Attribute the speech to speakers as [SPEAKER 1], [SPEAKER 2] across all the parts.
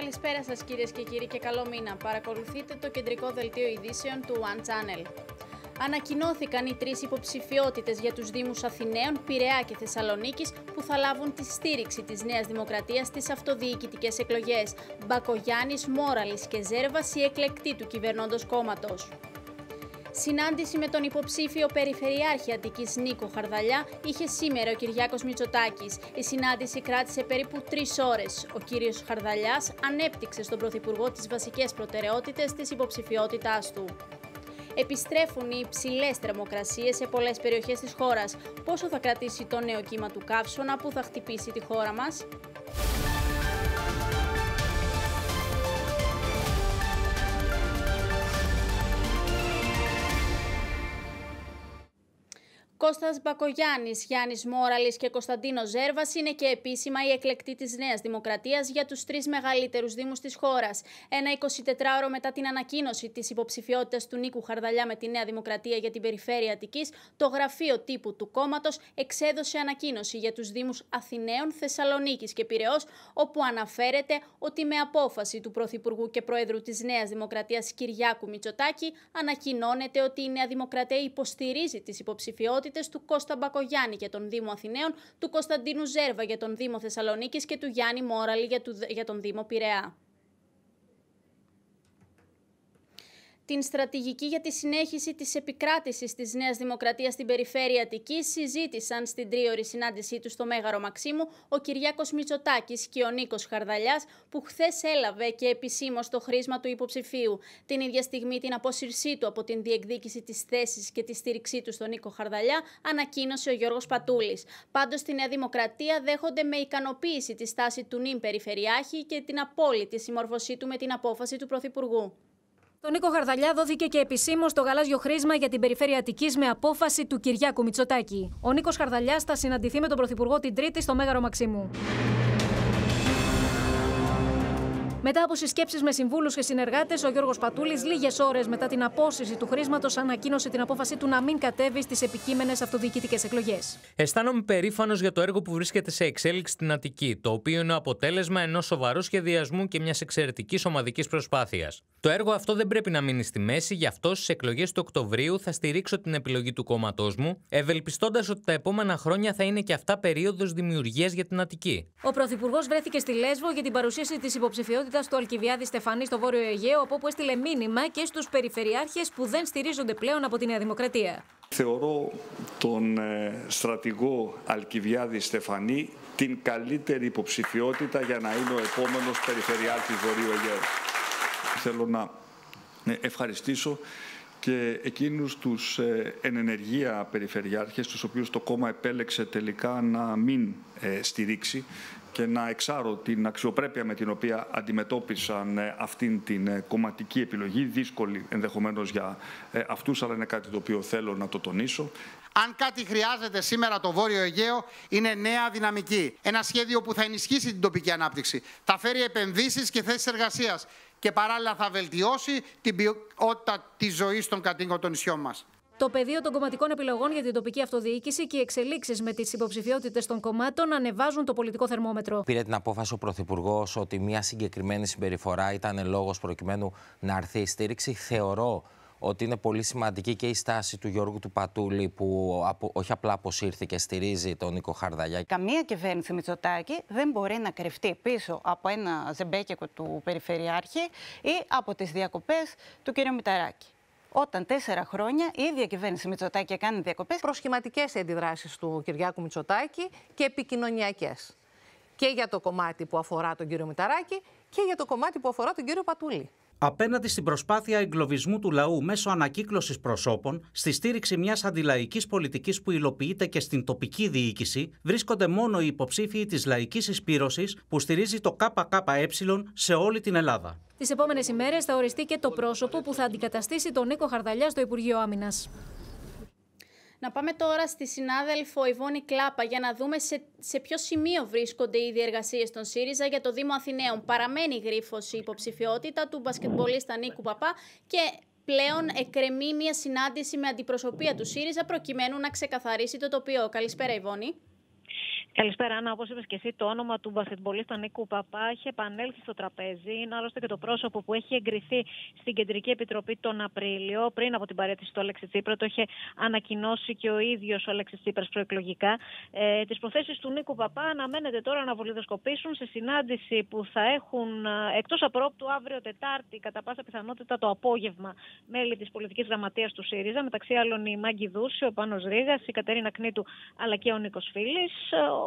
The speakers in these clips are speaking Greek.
[SPEAKER 1] Καλησπέρα σας κυρίες και κύριοι και καλό μήνα. Παρακολουθείτε το κεντρικό δελτίο ειδήσεων του One Channel. Ανακοινώθηκαν οι τρεις υποψηφιότητες για τους Δήμους Αθηναίων, Πειραιά και Θεσσαλονίκης που θα λάβουν τη στήριξη της Νέας Δημοκρατίας στις αυτοδιοικητικές εκλογές. Μπακογιάννης, Μόραλης και Ζέρβας η εκλεκτή του κυβερνώντος κόμματος. Συνάντηση με τον υποψήφιο Περιφερειάρχη Αττικής Νίκο Χαρδαλιά είχε σήμερα ο Κυριάκος Μητσοτάκης. Η συνάντηση κράτησε περίπου τρεις ώρες. Ο κύριος Χαρδαλιάς ανέπτυξε στον Πρωθυπουργό τις βασικές προτεραιότητες της υποψηφιότητάς του. Επιστρέφουν οι υψηλές θερμοκρασίες σε πολλές περιοχές της χώρας. Πόσο θα κρατήσει το νέο κύμα του καύσωνα που θα χτυπήσει τη χώρα μας; Κώστας Μπακογιάννης, Γιάννης Μόραλης και Κωνσταντίνο Ζέρβας είναι και επίσημα η εκλεκτή της Νέας Δημοκρατίας για τους τρεις μεγαλύτερους δήμους της χώρας. Ένα 24ωρο μετά την ανακοίνωση της υποψηφιότητας του Νίκου Χαρδαλιά με τη Νέα Δημοκρατία για την περιφέρεια Αττικής, το γραφείο τύπου του κόμματος εξέδωσε ανακοίνωση για τους δήμους Αθηναίων, Θεσσαλονίκης και Πυραιός, όπου αναφέρεται ότι με απόφαση του Πρωθυπουργού και Προέδρου της Νέας Δημοκρατίας Κυριάκου Μητσοτάκη ανακοινώνεται ότι η Νέα Δημοκρατία υποστηρίζει τις υποψηφιότητες του Κώστα Μπακογιάννη για τον Δήμο Αθηναίων, του Κωνσταντίνου Ζέρβα για τον Δήμο Θεσσαλονίκης και του Γιάννη Μόραλη για τον Δήμο Πειραιά. Την στρατηγική για τη συνέχιση της επικράτησης της Νέας Δημοκρατίας στην περιφέρεια Αττικής συζήτησαν στην τρίωρη συνάντησή τους στο Μέγαρο Μαξίμου ο Κυριάκος Μητσοτάκης και ο Νίκος Χαρδαλιάς που χθες έλαβε και επισήμως το χρήσμα του υποψηφίου. Την ίδια στιγμή την απόσυρσή του από την διεκδίκηση της θέσης και τη στήριξή του στον Νίκο Χαρδαλιά ανακοίνωσε ο Γιώργος Πατούλης. Πάντως στη Νέα Δημοκρατία δέχονται με ικανοποίηση τη στάση του νυν Περιφερειάρχη και την απόλυτη συμμόρφωσή του με την απόφαση του Πρωθυπουργού.
[SPEAKER 2] Τον Νίκο Χαρδαλιά δόθηκε και επισήμως το γαλάζιο χρήσμα για την περιφέρεια Αττικής με απόφαση του Κυριάκου Μητσοτάκη. Ο Νίκος Χαρδαλιάς θα συναντηθεί με τον Πρωθυπουργό την Τρίτη στο Μέγαρο Μαξίμου. Μετά από συσκέψεις με συμβούλους και συνεργάτες, ο Γιώργος Πατούλης, λίγες ώρες μετά την απόσυρση του χρήσματος, ανακοίνωσε την απόφαση του να μην κατέβει στις επικείμενες αυτοδιοικητικές εκλογές.
[SPEAKER 3] Αισθάνομαι περήφανος για το έργο που βρίσκεται σε εξέλιξη στην Αττική, το οποίο είναι αποτέλεσμα ενός σοβαρού σχεδιασμού και μιας εξαιρετικής ομαδικής προσπάθειας. Το έργο αυτό δεν πρέπει να μείνει στη μέση, γι' αυτό στις εκλογές του Οκτωβρίου θα στηρίξω την επιλογή του κόμματός μου, ευελπιστώντας ότι τα επόμενα χρόνια θα είναι και αυτά περίοδος δημιουργίας για την Αττική.
[SPEAKER 2] Ο Πρωθυπουργός βρέθηκε στη Λέσβο για την παρουσίαση της υποψηφιότητας στο Αλκιβιάδη Στεφανή στο Βόρειο Αιγαίο, από όπου έστειλε μήνυμα και στους περιφερειάρχες που δεν στηρίζονται πλέον από τη Νέα Δημοκρατία.
[SPEAKER 4] Θεωρώ τον ε, στρατηγό Αλκιβιάδη Στεφανή την καλύτερη υποψηφιότητα για να είναι ο επόμενος περιφερειάρχης Βορείου Αιγαίου. Θέλω να ε, ευχαριστήσω και εκείνους τους ε, ενεργεία περιφερειάρχες, τους οποίους το κόμμα επέλεξε τελικά να μην στηρίξει και να εξάρω την αξιοπρέπεια με την οποία αντιμετώπισαν ε, αυτήν την ε, κομματική επιλογή, δύσκολη ενδεχομένως για ε, αυτούς, αλλά είναι κάτι το οποίο θέλω να το τονίσω.
[SPEAKER 5] Αν κάτι χρειάζεται σήμερα το Βόρειο Αιγαίο, είναι νέα δυναμική. Ένα σχέδιο που θα ενισχύσει την τοπική ανάπτυξη, θα φέρει επενδύσεις και θέσεις εργασίας και παράλληλα θα βελτιώσει την ποιότητα της ζωής των κατοίκων των νησιών μας.
[SPEAKER 2] Το πεδίο των κομματικών επιλογών για την τοπική αυτοδιοίκηση και οι εξελίξεις με τις υποψηφιότητες των κομμάτων ανεβάζουν το πολιτικό θερμόμετρο.
[SPEAKER 6] Πήρε την απόφαση ο Πρωθυπουργός ότι μια συγκεκριμένη συμπεριφορά ήταν λόγος προκειμένου να έρθει η στήριξη. Θεωρώ ότι είναι πολύ σημαντική και η στάση του Γιώργου του Πατούλη που όχι απλά αποσύρθηκε και στηρίζει τον Νίκο Χαρδαλιά.
[SPEAKER 7] Καμία κυβέρνηση Μητσοτάκη δεν μπορεί να κρυφτεί πίσω από ένα ζεμπέκικο του Περιφερειάρχη ή από τις διακοπές του κ. Μηταράκη όταν τέσσερα χρόνια η ίδια κυβέρνηση Μητσοτάκη κάνει διακοπές.
[SPEAKER 8] Προσχηματικές αντιδράσεις του Κυριάκου Μητσοτάκη και επικοινωνιακές. Και για το κομμάτι που αφορά τον κύριο Μηταράκη και για το κομμάτι που αφορά τον κύριο Πατούλη.
[SPEAKER 9] Απέναντι στην προσπάθεια εγκλωβισμού του λαού μέσω ανακύκλωσης προσώπων, στη στήριξη μιας αντιλαϊκής πολιτικής που υλοποιείται και στην τοπική διοίκηση, βρίσκονται μόνο οι υποψήφοι της λαϊκής εισπήρωσης που στηρίζει το ΚΚΕ σε όλη την Ελλάδα.
[SPEAKER 2] Τις επόμενες ημέρες θα οριστεί και το πρόσωπο που θα αντικαταστήσει τον Νίκο Χαρδαλιά στο Υπουργείο Άμυνας.
[SPEAKER 1] Να πάμε τώρα στη συνάδελφο Ιβόνη Κλάπα για να δούμε σε, σε ποιο σημείο βρίσκονται οι διεργασίες των ΣΥΡΙΖΑ για το Δήμο Αθηναίων. Παραμένει γρήφο η υποψηφιότητα του μπασκετμπολίστα Νίκου Παπά και πλέον εκκρεμεί μια συνάντηση με αντιπροσωπεία του ΣΥΡΙΖΑ προκειμένου να ξεκαθαρίσει το τοπίο. Καλησπέρα, Ιβόνη.
[SPEAKER 10] Καλησπέρα, Άννα. Όπως είπες και εσύ, το όνομα του μπασκετμπολίστα Νίκου Παπά έχει επανέλθει στο τραπέζι. Είναι άλλωστε και το πρόσωπο που έχει εγκριθεί στην Κεντρική Επιτροπή τον Απρίλιο, πριν από την παρέτηση του Αλέξη Τσίπρα. Το είχε ανακοινώσει και ο ίδιος ο Αλέξης Τσίπρας προεκλογικά. Ε, Τις προθέσεις του Νίκου Παπά αναμένεται τώρα να βολιδοσκοπήσουν σε συνάντηση που θα έχουν ε, εκτός απρόπτου αύριο Τετάρτη, κατά πάσα πιθανότητα το απόγευμα, μέλη της πολιτικής γραμματείας του ΣΥΡΙΖΑ, μεταξύ άλλων η Μάγκη Δούση, ο Πάνος Ρίγα, η Κατερίνα Κνήτου αλλά και ο Νίκος Φίλης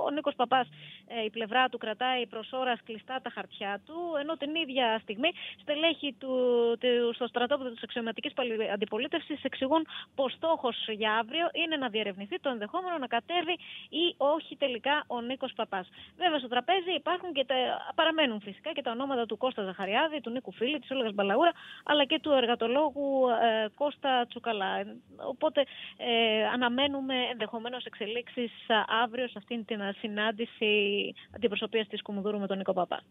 [SPEAKER 10] ο Νίκος Παπάς ε, η πλευρά του κρατάει προς ώρας κλειστά τα χαρτιά του, ενώ την ίδια στιγμή στελέχη του, του, στο στρατόπεδο της αξιωματικής αντιπολίτευσης εξηγούν πως στόχος για αύριο είναι να διερευνηθεί το ενδεχόμενο να κατέβει ή όχι τελικά ο Νίκος Παπάς. Βέβαια στο τραπέζι υπάρχουν και τα, παραμένουν φυσικά και τα ονόματα του Κώστα Ζαχαριάδη, του Νίκου Φίλη, της Όλεγας Μπαλαούρα, αλλά και του εργατολόγου ε, Κώστα Τσουκαλά. Οπότε ε, αναμένουμε ενδεχομένως εξελίξεις αύριο σε αυτήν την συνάντηση αντιπροσωπείας της Κουμουδούρου με τον Νίκο Παπά.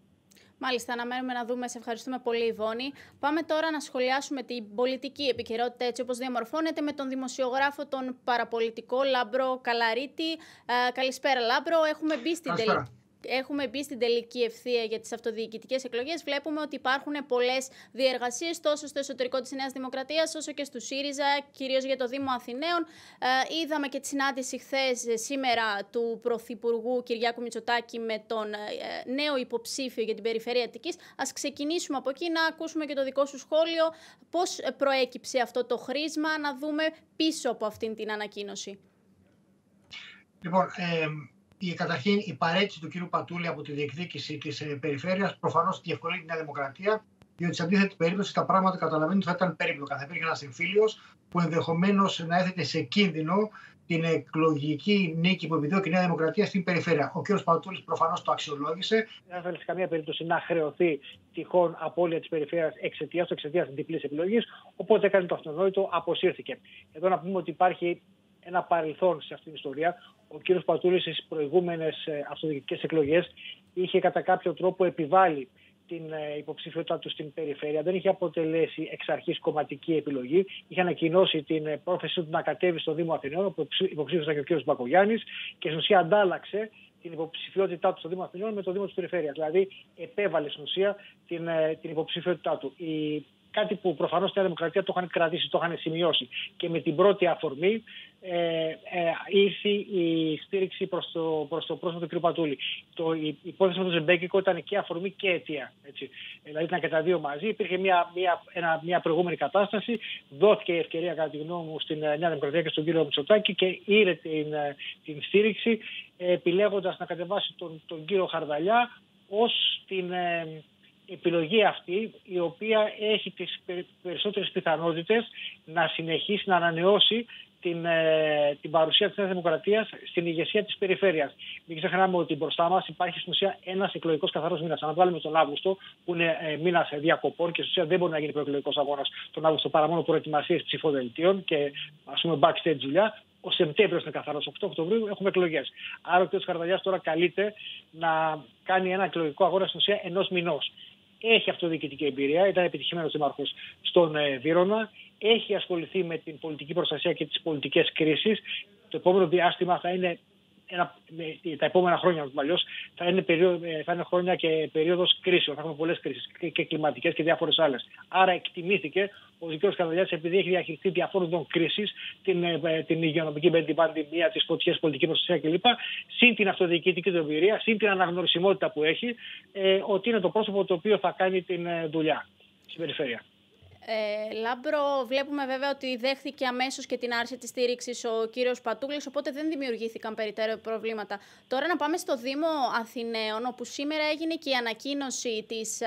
[SPEAKER 1] Μάλιστα, αναμένουμε να δούμε. Σε ευχαριστούμε πολύ, Ιβόνη. Πάμε τώρα να σχολιάσουμε την πολιτική επικαιρότητα έτσι όπως διαμορφώνεται με τον δημοσιογράφο, τον παραπολιτικό Λάμπρο Καλαρίτη. Ε, καλησπέρα, Λάμπρο. Έχουμε μπει στην τελική έχουμε μπει στην τελική ευθεία για τις αυτοδιοικητικές εκλογές, βλέπουμε ότι υπάρχουν πολλές διεργασίες τόσο στο εσωτερικό της Νέας Δημοκρατίας όσο και στο ΣΥΡΙΖΑ, κυρίως για το Δήμο Αθηναίων. Ε, είδαμε και τη συνάντηση χθες, ε, σήμερα, του Πρωθυπουργού Κυριάκου Μητσοτάκη με τον ε, νέο υποψήφιο για την περιφέρεια Αττικής. Α ξεκινήσουμε από εκεί να ακούσουμε και το δικό σου σχόλιο. Πώς προέκυψε αυτό το χρήσμα, να δούμε πίσω από αυτήν την ανακοίνωση.
[SPEAKER 11] Λοιπόν, ε, η, καταρχήν η παρέτηση του κ. Πατούλη από τη διεκδίκηση της ε, περιφέρειας προφανώς διευκολύνει τη Νέα Δημοκρατία, διότι σε αντίθετη περίπτωση τα πράγματα καταλαβαίνουν ότι θα ήταν περίπλοκα. Θα υπήρχε ένας συμφίλιο που ενδεχομένως να έθετε σε κίνδυνο την εκλογική νίκη που επιδιώκει η Νέα Δημοκρατία στην περιφέρεια. Ο κ. Πατούλης προφανώς το αξιολόγησε.
[SPEAKER 12] Δεν θέλεις σε καμία περίπτωση να χρεωθεί τυχόν απώλεια της περιφέρειας εξαιτίας του εξαιτίας της διπλής επιλογής. Οπότε έκανε το αυτονόητο, αποσύρθηκε. Εδώ να πούμε ότι υπάρχει ένα παρελθόν σε αυτήν την ιστορία. Ο κύριος Πατούλης στις προηγούμενες ε, αυτοδιοικητικές εκλογές είχε κατά κάποιο τρόπο επιβάλει την ε, υποψηφιότητά του στην περιφέρεια. Δεν είχε αποτελέσει εξ αρχής κομματική επιλογή. Είχε ανακοινώσει την ε, πρόθεσή του να κατέβει στο Δήμο Αθηνών, όπου υποψήφιο ήταν και ο κ. Μπακογιάννης, και στην ουσία αντάλλαξε την υποψηφιότητά του στο Δήμο Αθηνών με το Δήμο της Περιφέρειας. Δηλαδή, επέβαλε στην ουσία την, την υποψηφιότητά του. Η κάτι που προφανώς η Δημοκρατία το είχαν κρατήσει, το είχαν σημειώσει. Και με την πρώτη αφορμή ε, ε, ήρθε η στήριξη προς το, προς το πρόσωπο του κ. Πατούλη. Το, η υπόθεση με τον Ζεμπέκικο ήταν και αφορμή και αιτία. Έτσι. Δηλαδή ήταν και τα δύο μαζί. Υπήρχε μια, μια, ένα, μια προηγούμενη κατάσταση. Δόθηκε η ευκαιρία, κατά τη γνώμη μου, στην Νέα Δημοκρατία και στον κύριο Μητσοτάκη και ήρε την, την στήριξη επιλέγοντας να κατεβάσει τον, τον κύριο Χαρδαλιά ως την. Ε, επιλογή αυτή η οποία έχει τις περισσότερες πιθανότητες να συνεχίσει να ανανεώσει την, ε, την παρουσία της Νέας Δημοκρατίας στην ηγεσία της περιφέρειας. Μην ξεχνάμε ότι μπροστά μας υπάρχει στην ουσία ένας εκλογικός καθαρός μήνας. Αν βγάλουμε τον Αύγουστο που είναι ε, μήνας διακοπών και στην ουσία δεν μπορεί να γίνει προεκλογικός αγώνας τον Αύγουστο παρά μόνο προετοιμασίες ψηφοδελτίων και ας πούμε backstage δουλειά. Ο Σεπτέμβριος είναι καθαρός. 8 Οκτωβρίου έχουμε εκλογές. Άρα ο κ. Καρδαλιά τώρα καλείται να κάνει ένα εκλογικό αγώνα στην ουσία ενός μηνός έχει αυτοδιοικητική εμπειρία, ήταν επιτυχημένος δήμαρχος στον ε, Βύρονα, έχει ασχοληθεί με την πολιτική προστασία και τις πολιτικές κρίσεις. Το επόμενο διάστημα θα είναι ένα, τα επόμενα χρόνια αλλιώς θα, είναι ε, θα είναι χρόνια και περίοδος κρίσεων. Θα έχουμε πολλές κρίσεις και, και κλιματικές και διάφορες άλλες. Άρα εκτιμήθηκε ο κ. Καρδαλιά, επειδή έχει διαχειριστεί διαφόρων των κρίσεις, την, ε, την υγειονομική την πανδημία, τις φωτιές, πολιτική προστασία κλπ., συν την αυτοδιοικητική του εμπειρία, συν την αναγνωρισιμότητα που έχει, ε, ότι είναι το πρόσωπο το οποίο θα κάνει την ε, δουλειά στην περιφέρεια.
[SPEAKER 1] Ε, Λάμπρο, βλέπουμε βέβαια ότι δέχθηκε αμέσως και την άρση της στήριξης ο κύριος Πατούλης, οπότε δεν δημιουργήθηκαν περαιτέρω προβλήματα. Τώρα να πάμε στο Δήμο Αθηναίων, όπου σήμερα έγινε και η ανακοίνωση της,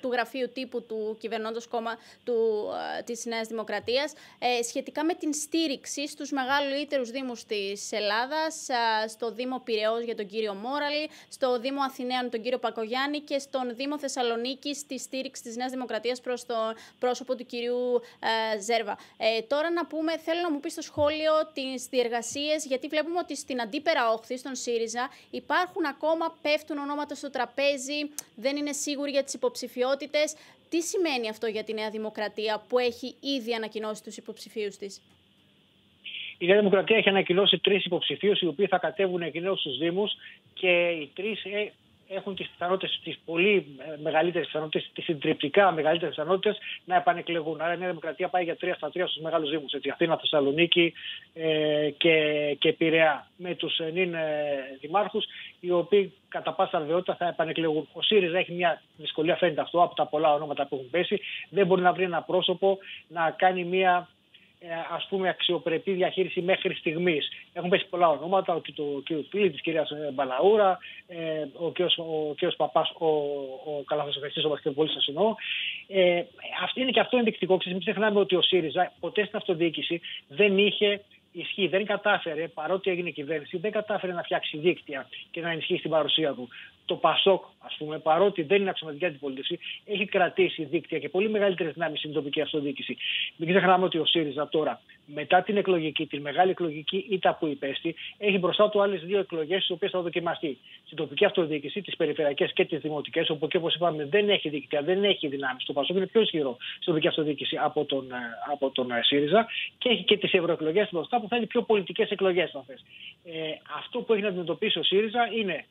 [SPEAKER 1] του γραφείου τύπου του κυβερνώντος κόμματος της Νέας Δημοκρατίας ε, σχετικά με την στήριξη στους μεγαλύτερους δήμους της Ελλάδας, στο Δήμο Πυραιός για τον κύριο Μόραλη, στο Δήμο Αθηναίων τον κύριο Πακογιάννη και στον Δήμο Θεσσαλονίκη τη στήριξη της Νέας Δημοκρατίας προς το πρόσωπο του κυρίου ε, Ζέρβα. Ε, τώρα να πούμε, θέλω να μου πεις στο σχόλιο τις διεργασίες, γιατί βλέπουμε ότι στην αντίπερα όχθη, στον ΣΥΡΙΖΑ, υπάρχουν ακόμα, πέφτουν ονόματα στο τραπέζι, δεν είναι σίγουροι για τις υποψηφιότητες. Τι σημαίνει αυτό για τη Νέα Δημοκρατία που έχει ήδη ανακοινώσει τους υποψηφίους της;
[SPEAKER 12] Η Νέα Δημοκρατία έχει ανακοινώσει τρεις υποψηφίους οι οποίοι θα κατέβουν εκ νέου στους Δήμους και οι τρεις ε, έχουν τις πιθανότητες, τις πολύ ε, μεγαλύτερες πιθανότητες, τις συντριπτικά μεγαλύτερες πιθανότητες να επανεκλεγούν. Άρα η Νέα Δημοκρατία πάει για τρία στα τρία στους μεγάλους Δήμους. Αθήνα, Θεσσαλονίκη ε, και, και Πειραιά. Με τους ε, νυν ε, δημάρχους, οι οποίοι κατά πάσα αρβαιότητα θα επανεκλεγούν. Ο ΣΥΡΙΖΑ έχει μια δυσκολία, φαίνεται αυτό από τα πολλά ονόματα που έχουν πέσει. Δεν μπορεί να βρει ένα πρόσωπο να κάνει μια ε, ας πούμε αξιοπρεπή διαχείριση μέχρι στιγμής. Έχουν πέσει πολλά ονόματα, ο, το κ. Φίλη, της κυρίας ε, Μπαλαούρα, ε, ο κ. Ο, ο Παπάς, ο, ο Καλαθοσοφιστής, ο Βασκευολής σας εννοώ. Ε, αυτή είναι και αυτό ενδεικτικό. Μην ξεχνάμε ότι ο ΣΥΡΙΖΑ ποτέ στην αυτοδιοίκηση δεν είχε ισχύ, δεν κατάφερε, παρότι έγινε κυβέρνηση, δεν κατάφερε να φτιάξει δίκτυα και να ενισχύσει την παρουσία του το Πασόκ, ας πούμε, παρότι δεν είναι αξιωματική αντιπολίτευση, έχει κρατήσει δίκτυα και πολύ μεγαλύτερες δυνάμεις στην τοπική αυτοδιοίκηση. Μην ξεχνάμε ότι ο ΣΥΡΙΖΑ τώρα, μετά την εκλογική, την μεγάλη εκλογική ήττα που υπέστη, έχει μπροστά του άλλες δύο εκλογές, τις οποίες θα δοκιμαστεί. Στην τοπική αυτοδιοίκηση, τις περιφερειακές και τις δημοτικές, όπου και όπως είπαμε δεν έχει δίκτυα, δεν έχει δυνάμεις. Το Πασόκ είναι πιο ισχυρό στην τοπική αυτοδιοίκηση από τον, ε, από τον ε, ΣΥΡΙΖΑ και έχει και τις ευρωεκλογές μπροστά που θα είναι πιο πολιτικές εκλογές, ε, αυτό που έχει να αντιμετωπίσει ο ΣΥΡΙΖΑ είναι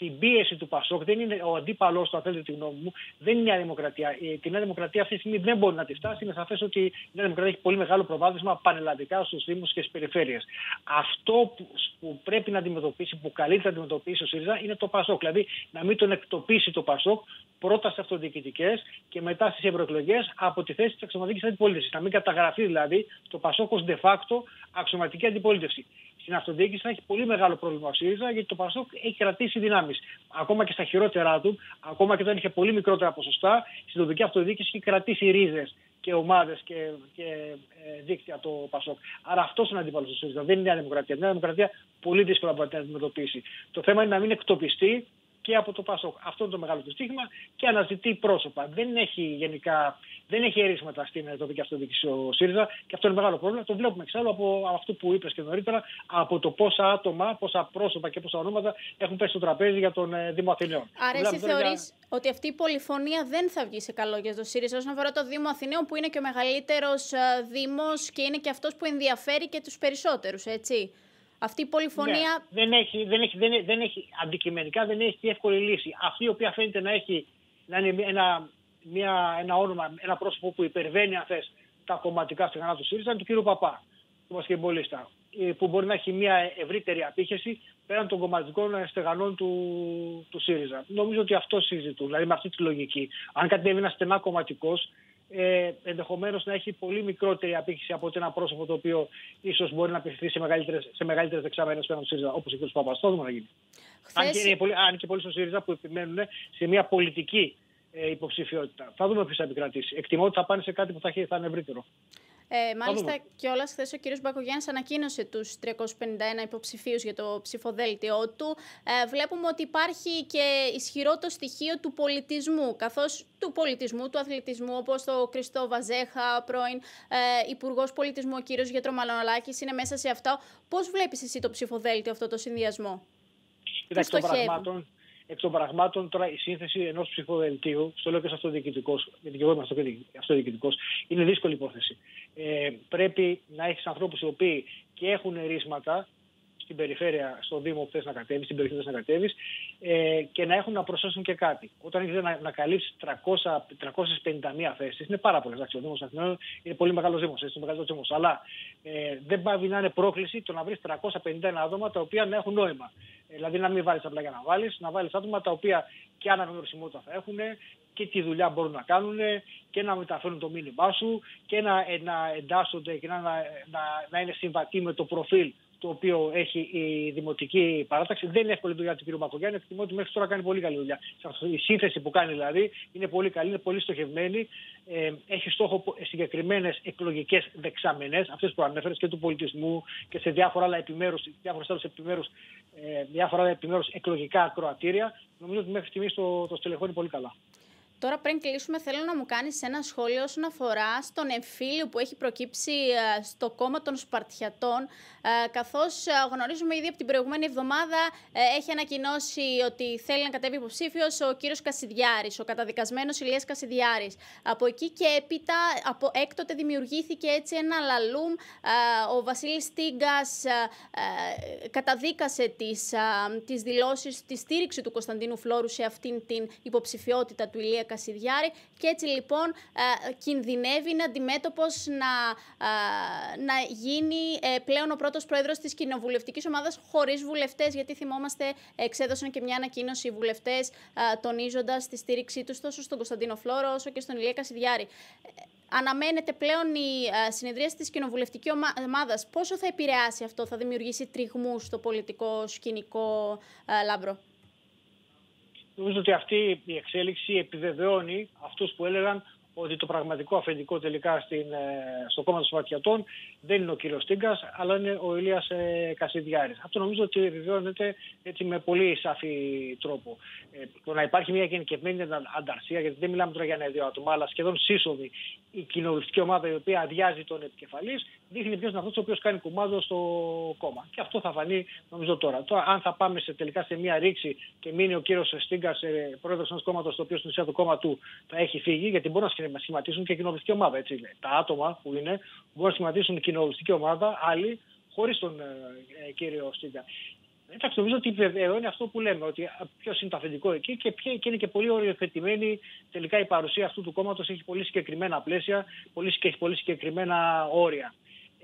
[SPEAKER 12] την πίεση του Πασόκ, δεν είναι ο αντίπαλός του, αν θέλετε τη γνώμη μου, δεν είναι η Νέα Δημοκρατία. Η Νέα Δημοκρατία αυτή τη στιγμή δεν μπορεί να τη φτάσει. Είναι σαφές ότι η Νέα Δημοκρατία έχει πολύ μεγάλο προβάδισμα πανελλαδικά στους Δήμους και στις περιφέρειες. Αυτό που, που, πρέπει να αντιμετωπίσει, που καλείται να αντιμετωπίσει ο ΣΥΡΙΖΑ είναι το Πασόκ. Δηλαδή να μην τον εκτοπίσει το Πασόκ πρώτα στις αυτοδιοικητικές και μετά στις ευρωεκλογές από τη θέση της αξιωματικής αντιπολίτευσης. Να μην καταγραφεί δηλαδή το Πασόκ ως de facto αξιωματική αντιπολίτευση στην αυτοδιοίκηση θα έχει πολύ μεγάλο πρόβλημα ο ΣΥΡΙΖΑ γιατί το Πασόκ έχει κρατήσει δυνάμεις. Ακόμα και στα χειρότερά του, ακόμα και όταν είχε πολύ μικρότερα ποσοστά, στην τοπική αυτοδιοίκηση έχει κρατήσει ρίζες και ομάδες και, και ε, δίκτυα το Πασόκ. Άρα αυτός είναι αντίπαλος του ΣΥΡΙΖΑ. Δεν είναι η Νέα Δημοκρατία. Η Νέα Δημοκρατία πολύ δύσκολα μπορεί να αντιμετωπίσει. Το θέμα είναι να μην εκτοπιστεί και από το Πασόκ. Αυτό είναι το μεγάλο του στίχημα και αναζητεί πρόσωπα. Δεν έχει γενικά, δεν έχει ερίσματα στην τοπική αυτοδιοίκηση ο ΣΥΡΙΖΑ και αυτό είναι μεγάλο πρόβλημα. Το βλέπουμε εξάλλου από αυτό που είπες και νωρίτερα, από το πόσα άτομα, πόσα πρόσωπα και πόσα ονόματα έχουν πέσει στο τραπέζι για τον ε, Δήμο Αθηναίων.
[SPEAKER 1] Άρα, εσύ θεωρεί για... ότι αυτή η πολυφωνία δεν θα βγει σε καλό για το ΣΥΡΙΖΑ όσον αφορά το Δήμο Αθηναίων, που είναι και ο μεγαλύτερος ε, Δήμος και είναι και αυτός που ενδιαφέρει και τους περισσότερους, έτσι; Αυτή η πολυφωνία.
[SPEAKER 12] Ναι, δεν, έχει, δεν, έχει, δεν, έχει, δεν έχει, αντικειμενικά δεν έχει εύκολη λύση. Αυτή η οποία φαίνεται να έχει να είναι ένα, μια, ένα όνομα, ένα πρόσωπο που υπερβαίνει αν θες, τα κομματικά στεγανά του ΣΥΡΙΖΑ είναι του κ. Παπά, του Μασκεμπολίστα, ε, που μπορεί να έχει μια ευρύτερη απήχηση πέραν των κομματικών στεγανών του, του ΣΥΡΙΖΑ. Νομίζω ότι αυτό συζητούν, δηλαδή με αυτή τη λογική. Αν κατέβει ένας στενά κομματικός, ε, ενδεχομένως να έχει πολύ μικρότερη απήχηση από ότι ένα πρόσωπο το οποίο ίσως μπορεί να απευθυνθεί σε μεγαλύτερες σε μεγαλύτερες δεξαμενές πέραν του ΣΥΡΙΖΑ, όπως ο κ. Παπαστόδημο να γίνει. Χθες... Αν, και είναι πολύ, αν και πολλοί στο ΣΥΡΙΖΑ που επιμένουν σε μια πολιτική ε, υποψηφιότητα. Θα δούμε ποιος θα επικρατήσει. Εκτιμώ ότι θα πάνε σε κάτι που θα, θα είναι ευρύτερο.
[SPEAKER 1] Ε, μάλιστα, κιόλας χθες ο κ. Μπακογιάννης ανακοίνωσε τους 351 υποψηφίους για το ψηφοδέλτιό του. Ε, βλέπουμε ότι υπάρχει και ισχυρό το στοιχείο του πολιτισμού, καθώς του πολιτισμού, του αθλητισμού, όπως το Κριστό Βαζέχα, πρώην ε, Υπουργός Πολιτισμού, ο κ. Γιατρομαλονολάκη, είναι μέσα σε αυτό. Πώς βλέπεις εσύ το ψηφοδέλτιο αυτό το συνδυασμό,
[SPEAKER 12] Κοιτάξτε, των πραγμάτων, εκ των πραγμάτων τώρα η σύνθεση ενός ψηφοδελτίου, στο λέω και σε αυτοδιοικητικός, γιατί και εγώ είμαι αυτοδιοικητικός, είναι δύσκολη υπόθεση. Ε, πρέπει να έχεις ανθρώπους οι οποίοι και έχουν ρίσματα στην περιφέρεια, στο Δήμο που θες να κατέβεις, στην περιοχή που θες να κατέβεις ε, και να έχουν να προσθέσουν και κάτι. Όταν έχεις να, να καλύψεις 351 θέσεις, είναι πάρα πολλές. Ο Δήμος Αθηνών είναι πολύ μεγάλος Δήμος, είναι μεγάλος Δήμος. Αλλά ε, δεν πάει να είναι πρόκληση το να βρεις 351 άτομα τα οποία να έχουν νόημα. Ε, δηλαδή να μην βάλεις απλά για να βάλεις, να βάλεις άτομα τα οποία και αναγνωρισιμότητα θα έχουν και τη δουλειά μπορούν να κάνουν και να μεταφέρουν το μήνυμά σου και να, ε, να εντάσσονται και να, να, να είναι συμβατοί με το προφίλ το οποίο έχει η δημοτική παράταξη. Δεν είναι εύκολη δουλειά του κ. Μακογιάννη. Εκτιμώ ότι μέχρι τώρα κάνει πολύ καλή δουλειά. Η σύνθεση που κάνει δηλαδή είναι πολύ καλή, είναι πολύ στοχευμένη. Ε, έχει στόχο συγκεκριμένες εκλογικές δεξαμενές, αυτές που ανέφερες και του πολιτισμού και σε διάφορα άλλα επιμέρους, επιμέρους, ε, διάφορα άλλα επιμέρους εκλογικά ακροατήρια. Νομίζω ότι μέχρι στιγμής το, το στελεχώνει πολύ καλά.
[SPEAKER 1] Τώρα πριν κλείσουμε θέλω να μου κάνεις ένα σχόλιο όσον αφορά στον εμφύλιο που έχει προκύψει ε, στο κόμμα των Σπαρτιατών ε, καθώς ε, γνωρίζουμε ήδη από την προηγούμενη εβδομάδα έχει ανακοινώσει ότι θέλει να κατέβει υποψήφιος ο κύριος Κασιδιάρης, ο καταδικασμένος Ηλίας Κασιδιάρης. Από εκεί και έπειτα από έκτοτε δημιουργήθηκε έτσι ένα λαλούμ. Ο Βασίλης Στίγκας καταδίκασε τις, τις δηλώσεις, τη στήριξη του Κωνσταντίνου Φλόρου σε αυτήν την υποψηφιότητα του Ηλία Κασιδιάρη και έτσι λοιπόν ε, κινδυνεύει να αντιμέτωπος να, ε, να γίνει ε, πλέον ο πρώτος πρόεδρος της κοινοβουλευτικής ομάδας χωρίς βουλευτές γιατί θυμόμαστε εξέδωσαν και μια ανακοίνωση οι βουλευτές τονίζοντας τη στήριξή τους τόσο στον Κωνσταντίνο Φλόρο όσο και στον Ηλία Κασιδιάρη. Αναμένεται πλέον η συνεδρία της κοινοβουλευτικής ομάδας. Πόσο θα επηρεάσει αυτό, θα δημιουργήσει τριγμούς στο πολιτικό σκηνικό, Λάμπρο;
[SPEAKER 12] Νομίζω ότι αυτή η εξέλιξη επιβεβαιώνει αυτούς που έλεγαν ότι το πραγματικό αφεντικό τελικά στην, ε, στο κόμμα των Σπαρτιατών δεν είναι ο κύριος Στίγκας, αλλά είναι ο Ηλίας ε, Κασιδιάρης. Αυτό νομίζω ότι επιβεβαιώνεται έτσι με πολύ σαφή τρόπο. Ε, το να υπάρχει μια γενικευμένη ανταρσία, γιατί δεν μιλάμε τώρα για ένα δύο άτομα, αλλά σχεδόν σύσσωμη η κοινοβουλευτική ομάδα η οποία αδειάζει τον επικεφαλής, δείχνει ποιος είναι αυτός ο οποίος κάνει κουμάντο στο κόμμα. Και αυτό θα φανεί νομίζω τώρα. Τώρα, αν θα πάμε σε, τελικά σε μια ρήξη και μείνει ο κύριος Στίγκα ε, πρόεδρος ενός κόμματος, το οποίο στην ουσία το κόμμα του θα έχει φύγει, γιατί μπορούν να σχηματίσουν και κοινοβουλευτική ομάδα. Έτσι Τα άτομα που είναι μπορούν να σχηματίσουν κοινοβουλευτική ομάδα, άλλοι χωρίς τον ε, ε, κύριο Στίγκα. Εντάξει, νομίζω ότι βεβαιώνει αυτό που λέμε, ότι ποιος είναι το αφεντικό εκεί και, ποια, και είναι και πολύ οριοθετημένη τελικά η παρουσία αυτού του κόμματος. Έχει πολύ συγκεκριμένα πλαίσια πολύ, και έχει πολύ συγκεκριμένα όρια.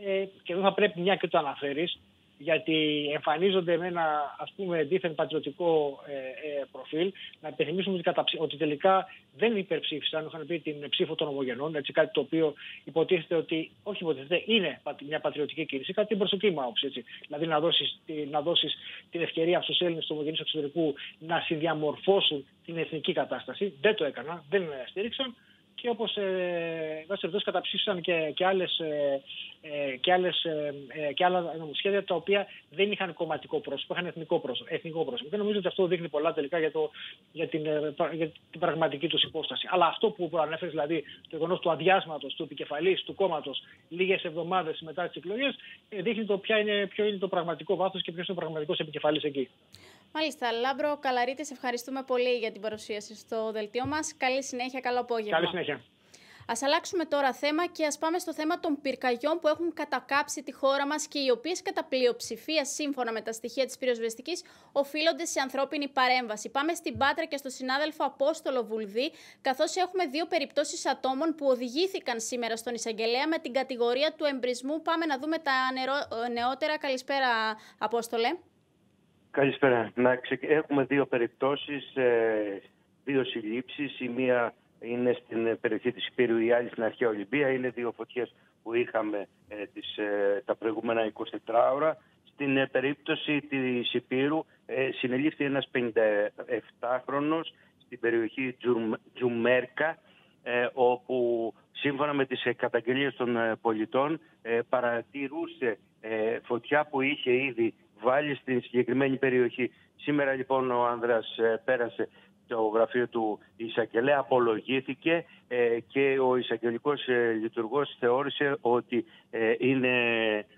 [SPEAKER 12] Ε, και εδώ θα πρέπει μια και το αναφέρεις, γιατί εμφανίζονται με ένα ας πούμε δίθεν πατριωτικό ε, ε, προφίλ να υπενθυμίσουμε ότι, ότι τελικά δεν υπερψήφισαν, είχαν πει την ψήφο των ομογενών, έτσι κάτι το οποίο υποτίθεται ότι, όχι υποτίθεται, είναι μια πατριωτική κίνηση, κάτι την προσωπική μου άποψη. Έτσι. Δηλαδή να δώσεις, να δώσεις την ευκαιρία στους Έλληνες του ομογενείς εξωτερικού να συνδιαμορφώσουν την εθνική κατάσταση. Δεν το έκαναν, δεν στήριξαν και όπως ε, καταψήφισαν και, και, άλλες, ε, ε, και, άλλες, ε, ε, και άλλα νομοσχέδια τα οποία δεν είχαν κομματικό πρόσωπο, είχαν εθνικό πρόσωπο. Εθνικό πρόσωπο. Δεν νομίζω ότι αυτό δείχνει πολλά τελικά για, το, για, την, για την πραγματική τους υπόσταση. Αλλά αυτό που προανέφερες, δηλαδή το γεγονός του αδειάσματος, του επικεφαλής του κόμματος λίγες εβδομάδες μετά τις εκλογές, δείχνει το ποιο είναι, ποιο είναι το πραγματικό βάθος και ποιος είναι ο πραγματικός επικεφαλής εκεί.
[SPEAKER 1] Μάλιστα. Λάμπρο Καλαρίτη, ευχαριστούμε πολύ για την παρουσίαση στο δελτίο μας. Καλή συνέχεια, καλό απόγευμα.
[SPEAKER 12] Καλή συνέχεια.
[SPEAKER 1] Ας αλλάξουμε τώρα θέμα και ας πάμε στο θέμα των πυρκαγιών που έχουν κατακάψει τη χώρα μας και οι οποίες κατά πλειοψηφία, σύμφωνα με τα στοιχεία της πυροσβεστικής, οφείλονται σε ανθρώπινη παρέμβαση. Πάμε στην Πάτρα και στο συνάδελφο Απόστολο Βουλδί, καθώς έχουμε δύο περιπτώσεις ατόμων που οδηγήθηκαν σήμερα στον Ισαγγελέα με την κατηγορία του εμπρισμού. Πάμε να δούμε τα νεότερα. Καλησπέρα, Απόστολε.
[SPEAKER 13] Καλησπέρα. Να Έχουμε δύο περιπτώσεις, ε, δύο συλλήψεις. Η μία είναι στην περιοχή της Υπήρου, η άλλη στην Αρχαία Ολυμπία. Είναι δύο φωτιές που είχαμε ε, τις, ε, τα προηγούμενα 24 ώρα. Στην περίπτωση της Υπήρου συνελήφθη ένας 57χρονος στην περιοχή Τζουμέρκα όπου σύμφωνα με τις καταγγελίες των πολιτών παρατηρούσε φωτιά που είχε ήδη βάλει στην συγκεκριμένη περιοχή. Σήμερα λοιπόν ο άνδρας ε, πέρασε το γραφείο του Ισακελέα, απολογήθηκε ε, και ο εισαγγελικός ε, λειτουργός θεώρησε ότι, είναι,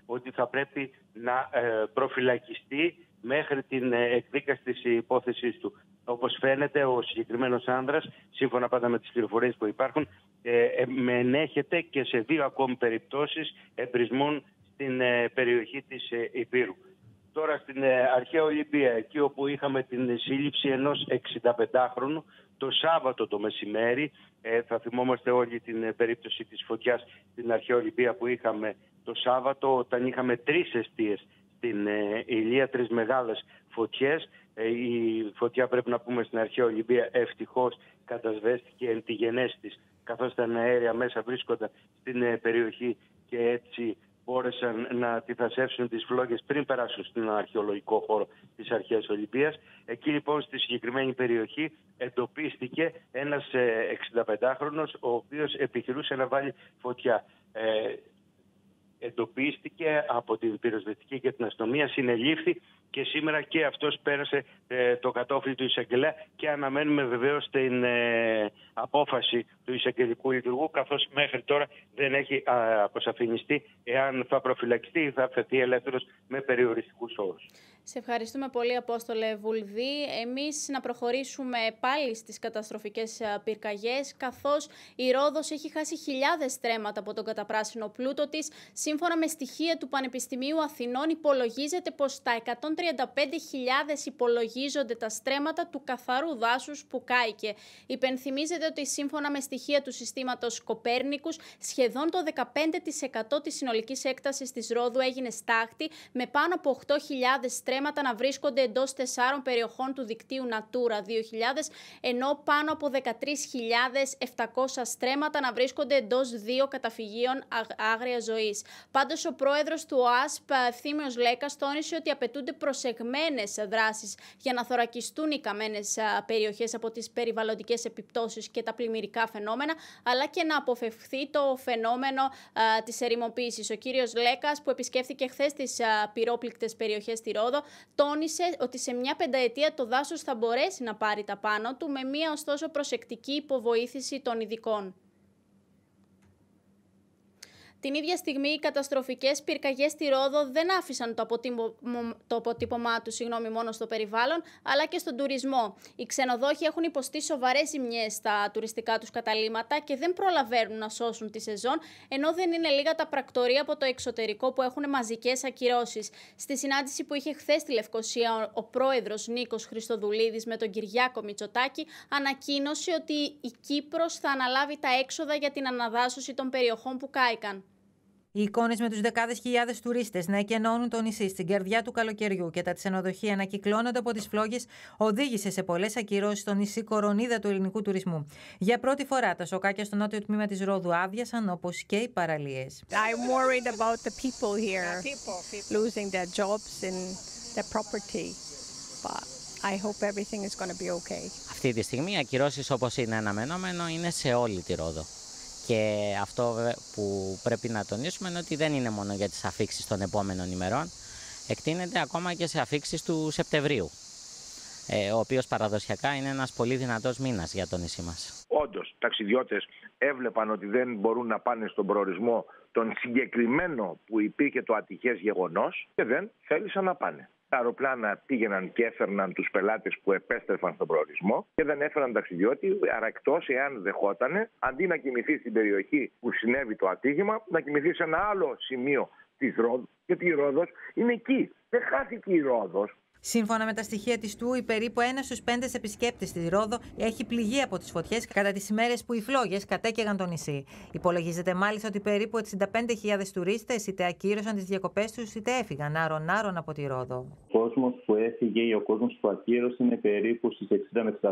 [SPEAKER 13] ότι θα πρέπει να προφυλακιστεί μέχρι την εκδίκαση της υπόθεσής του. Όπως φαίνεται ο συγκεκριμένος άνδρας, σύμφωνα πάντα με τις πληροφορίες που υπάρχουν, με ενέχεται και σε δύο ακόμη περιπτώσεις εμπρισμών στην περιοχή της Υπήρου τώρα στην ε, αρχαία Ολυμπία, εκεί όπου είχαμε την σύλληψη ενός 65χρονου, το Σάββατο το μεσημέρι, ε, θα θυμόμαστε όλοι την ε, περίπτωση της φωτιάς στην αρχαία Ολυμπία που είχαμε το Σάββατο, όταν είχαμε τρεις αιστείες στην ε, Ηλία, τρεις μεγάλες φωτιές. η φωτιά πρέπει να πούμε στην αρχαία Ολυμπία ευτυχώς κατασβέστηκε εν τη γενέση της, καθώς τα αέρια μέσα βρίσκονταν στην περιοχή και έτσι μπόρεσαν να αντιθασεύσουν τις φλόγες πριν περάσουν στον αρχαιολογικό χώρο της Αρχαίας Ολυμπίας. Εκεί λοιπόν στη συγκεκριμένη περιοχή εντοπίστηκε ένας 65χρονος ε, ο οποίος επιχειρούσε να βάλει φωτιά. Ε, εντοπίστηκε από την πυροσβεστική και την αστυνομία, συνελήφθη και σήμερα και αυτός πέρασε ε, το κατόφλι του εισαγγελέα και αναμένουμε βεβαίως την ε, απόφαση του εισαγγελικού λειτουργού καθώς μέχρι τώρα δεν έχει α, αποσαφινιστεί εάν θα προφυλακιστεί ή θα φεθεί ελεύθερος με περιοριστικούς όρους.
[SPEAKER 1] Σε ευχαριστούμε πολύ, Απόστολε Βουλδί. Εμείς να προχωρήσουμε πάλι στις καταστροφικές πυρκαγιές, καθώς η Ρόδος έχει χάσει χιλιάδες στρέμματα από τον καταπράσινο πλούτο της. Σύμφωνα με στοιχεία του Πανεπιστημίου Αθηνών, υπολογίζεται πως τα 135.000 υπολογίζονται τα στρέμματα του καθαρού δάσους που κάηκε. Υπενθυμίζεται ότι σύμφωνα με στοιχεία του συστήματος Κοπέρνικους, σχεδόν το 15% της συνολικής έκτασης της Ρόδου έγινε στάχτη, με πάνω από 8.000 στρέμματα στρέμματα να βρίσκονται εντός τεσσάρων περιοχών του δικτύου Natura 2000, ενώ πάνω από 13.700 στρέμματα να βρίσκονται εντός δύο καταφυγίων άγριας ζωής. Πάντως, ο πρόεδρος του ΟΑΣΠ, Ευθύμιο Λέκας, τόνισε ότι απαιτούνται προσεγμένες δράσεις για να θωρακιστούν οι καμένες περιοχές από τις περιβαλλοντικές επιπτώσεις και τα πλημμυρικά φαινόμενα, αλλά και να αποφευχθεί το φαινόμενο της ερημοποίησης. Ο κύριος Λέκας, που επισκέφθηκε χθες τις πυρόπληκτες περιοχές στη Ρόδο, τόνισε ότι σε μια πενταετία το δάσος θα μπορέσει να πάρει τα πάνω του με μια ωστόσο προσεκτική υποβοήθηση των ειδικών. Την ίδια στιγμή, οι καταστροφικές πυρκαγιές στη Ρόδο δεν άφησαν το, αποτύπω, το αποτύπωμά τους συγγνώμη, μόνο στο περιβάλλον, αλλά και στον τουρισμό. Οι ξενοδόχοι έχουν υποστεί σοβαρές ζημιές στα τουριστικά τους καταλήμματα και δεν προλαβαίνουν να σώσουν τη σεζόν, ενώ δεν είναι λίγα τα πρακτορία από το εξωτερικό που έχουν μαζικές ακυρώσεις. Στη συνάντηση που είχε χθες στη Λευκοσία, ο πρόεδρος Νίκος Χριστοδουλίδης με τον Κυριάκο Μητσοτάκη ανακοίνωσε ότι η Κύπρος θα αναλάβει τα έξοδα για την αναδάσωση των περιοχών που κάηκαν.
[SPEAKER 14] Οι εικόνες με τους δεκάδες χιλιάδες τουρίστες να εκενώνουν το νησί στην καρδιά του καλοκαιριού και τα ξενοδοχεία να κυκλώνονται από τις φλόγες οδήγησε σε πολλές ακυρώσεις στο νησί κορονίδα του ελληνικού τουρισμού. Για πρώτη φορά τα σοκάκια στο νότιο τμήμα της Ρόδου άδειασαν όπως και οι παραλίες.
[SPEAKER 15] Αυτή τη στιγμή οι ακυρώσεις όπως είναι αναμενόμενο είναι σε όλη τη Ρόδο. Και αυτό που πρέπει να τονίσουμε είναι ότι δεν είναι μόνο για τις αφήξεις των επόμενων ημερών, εκτείνεται ακόμα και σε αφήξεις του Σεπτεμβρίου, ε, ο οποίος παραδοσιακά είναι ένας πολύ δυνατός μήνας για το νησί μας.
[SPEAKER 16] Όντως, ταξιδιώτες έβλεπαν ότι δεν μπορούν να πάνε στον προορισμό τον συγκεκριμένο που υπήρχε το ατυχές γεγονός και δεν θέλησαν να πάνε. Τα αεροπλάνα πήγαιναν και έφερναν τους πελάτες που επέστρεφαν στον προορισμό και δεν έφεραν ταξιδιώτη, άρα εκτός εάν δεχότανε, αντί να κοιμηθεί στην περιοχή που συνέβη το ατύχημα, να κοιμηθεί σε ένα άλλο σημείο της Ρόδου. Γιατί η Ρόδος είναι εκεί. Δεν χάθηκε η Ρόδος.
[SPEAKER 14] Σύμφωνα με τα στοιχεία της ΤΟΥ, περίπου ένα στους πέντε επισκέπτες στη Ρόδο έχει πληγεί από τις φωτιές κατά τις ημέρες που οι φλόγες κατέκαιγαν το νησί. Υπολογίζεται μάλιστα ότι περίπου 65.000 τουρίστες είτε ακύρωσαν τις διακοπές τους είτε έφυγαν άρον-άρον από τη Ρόδο.
[SPEAKER 17] Ο κόσμος που έφυγε ή ο κόσμος που ακύρωσε είναι περίπου στις 60 με 65.000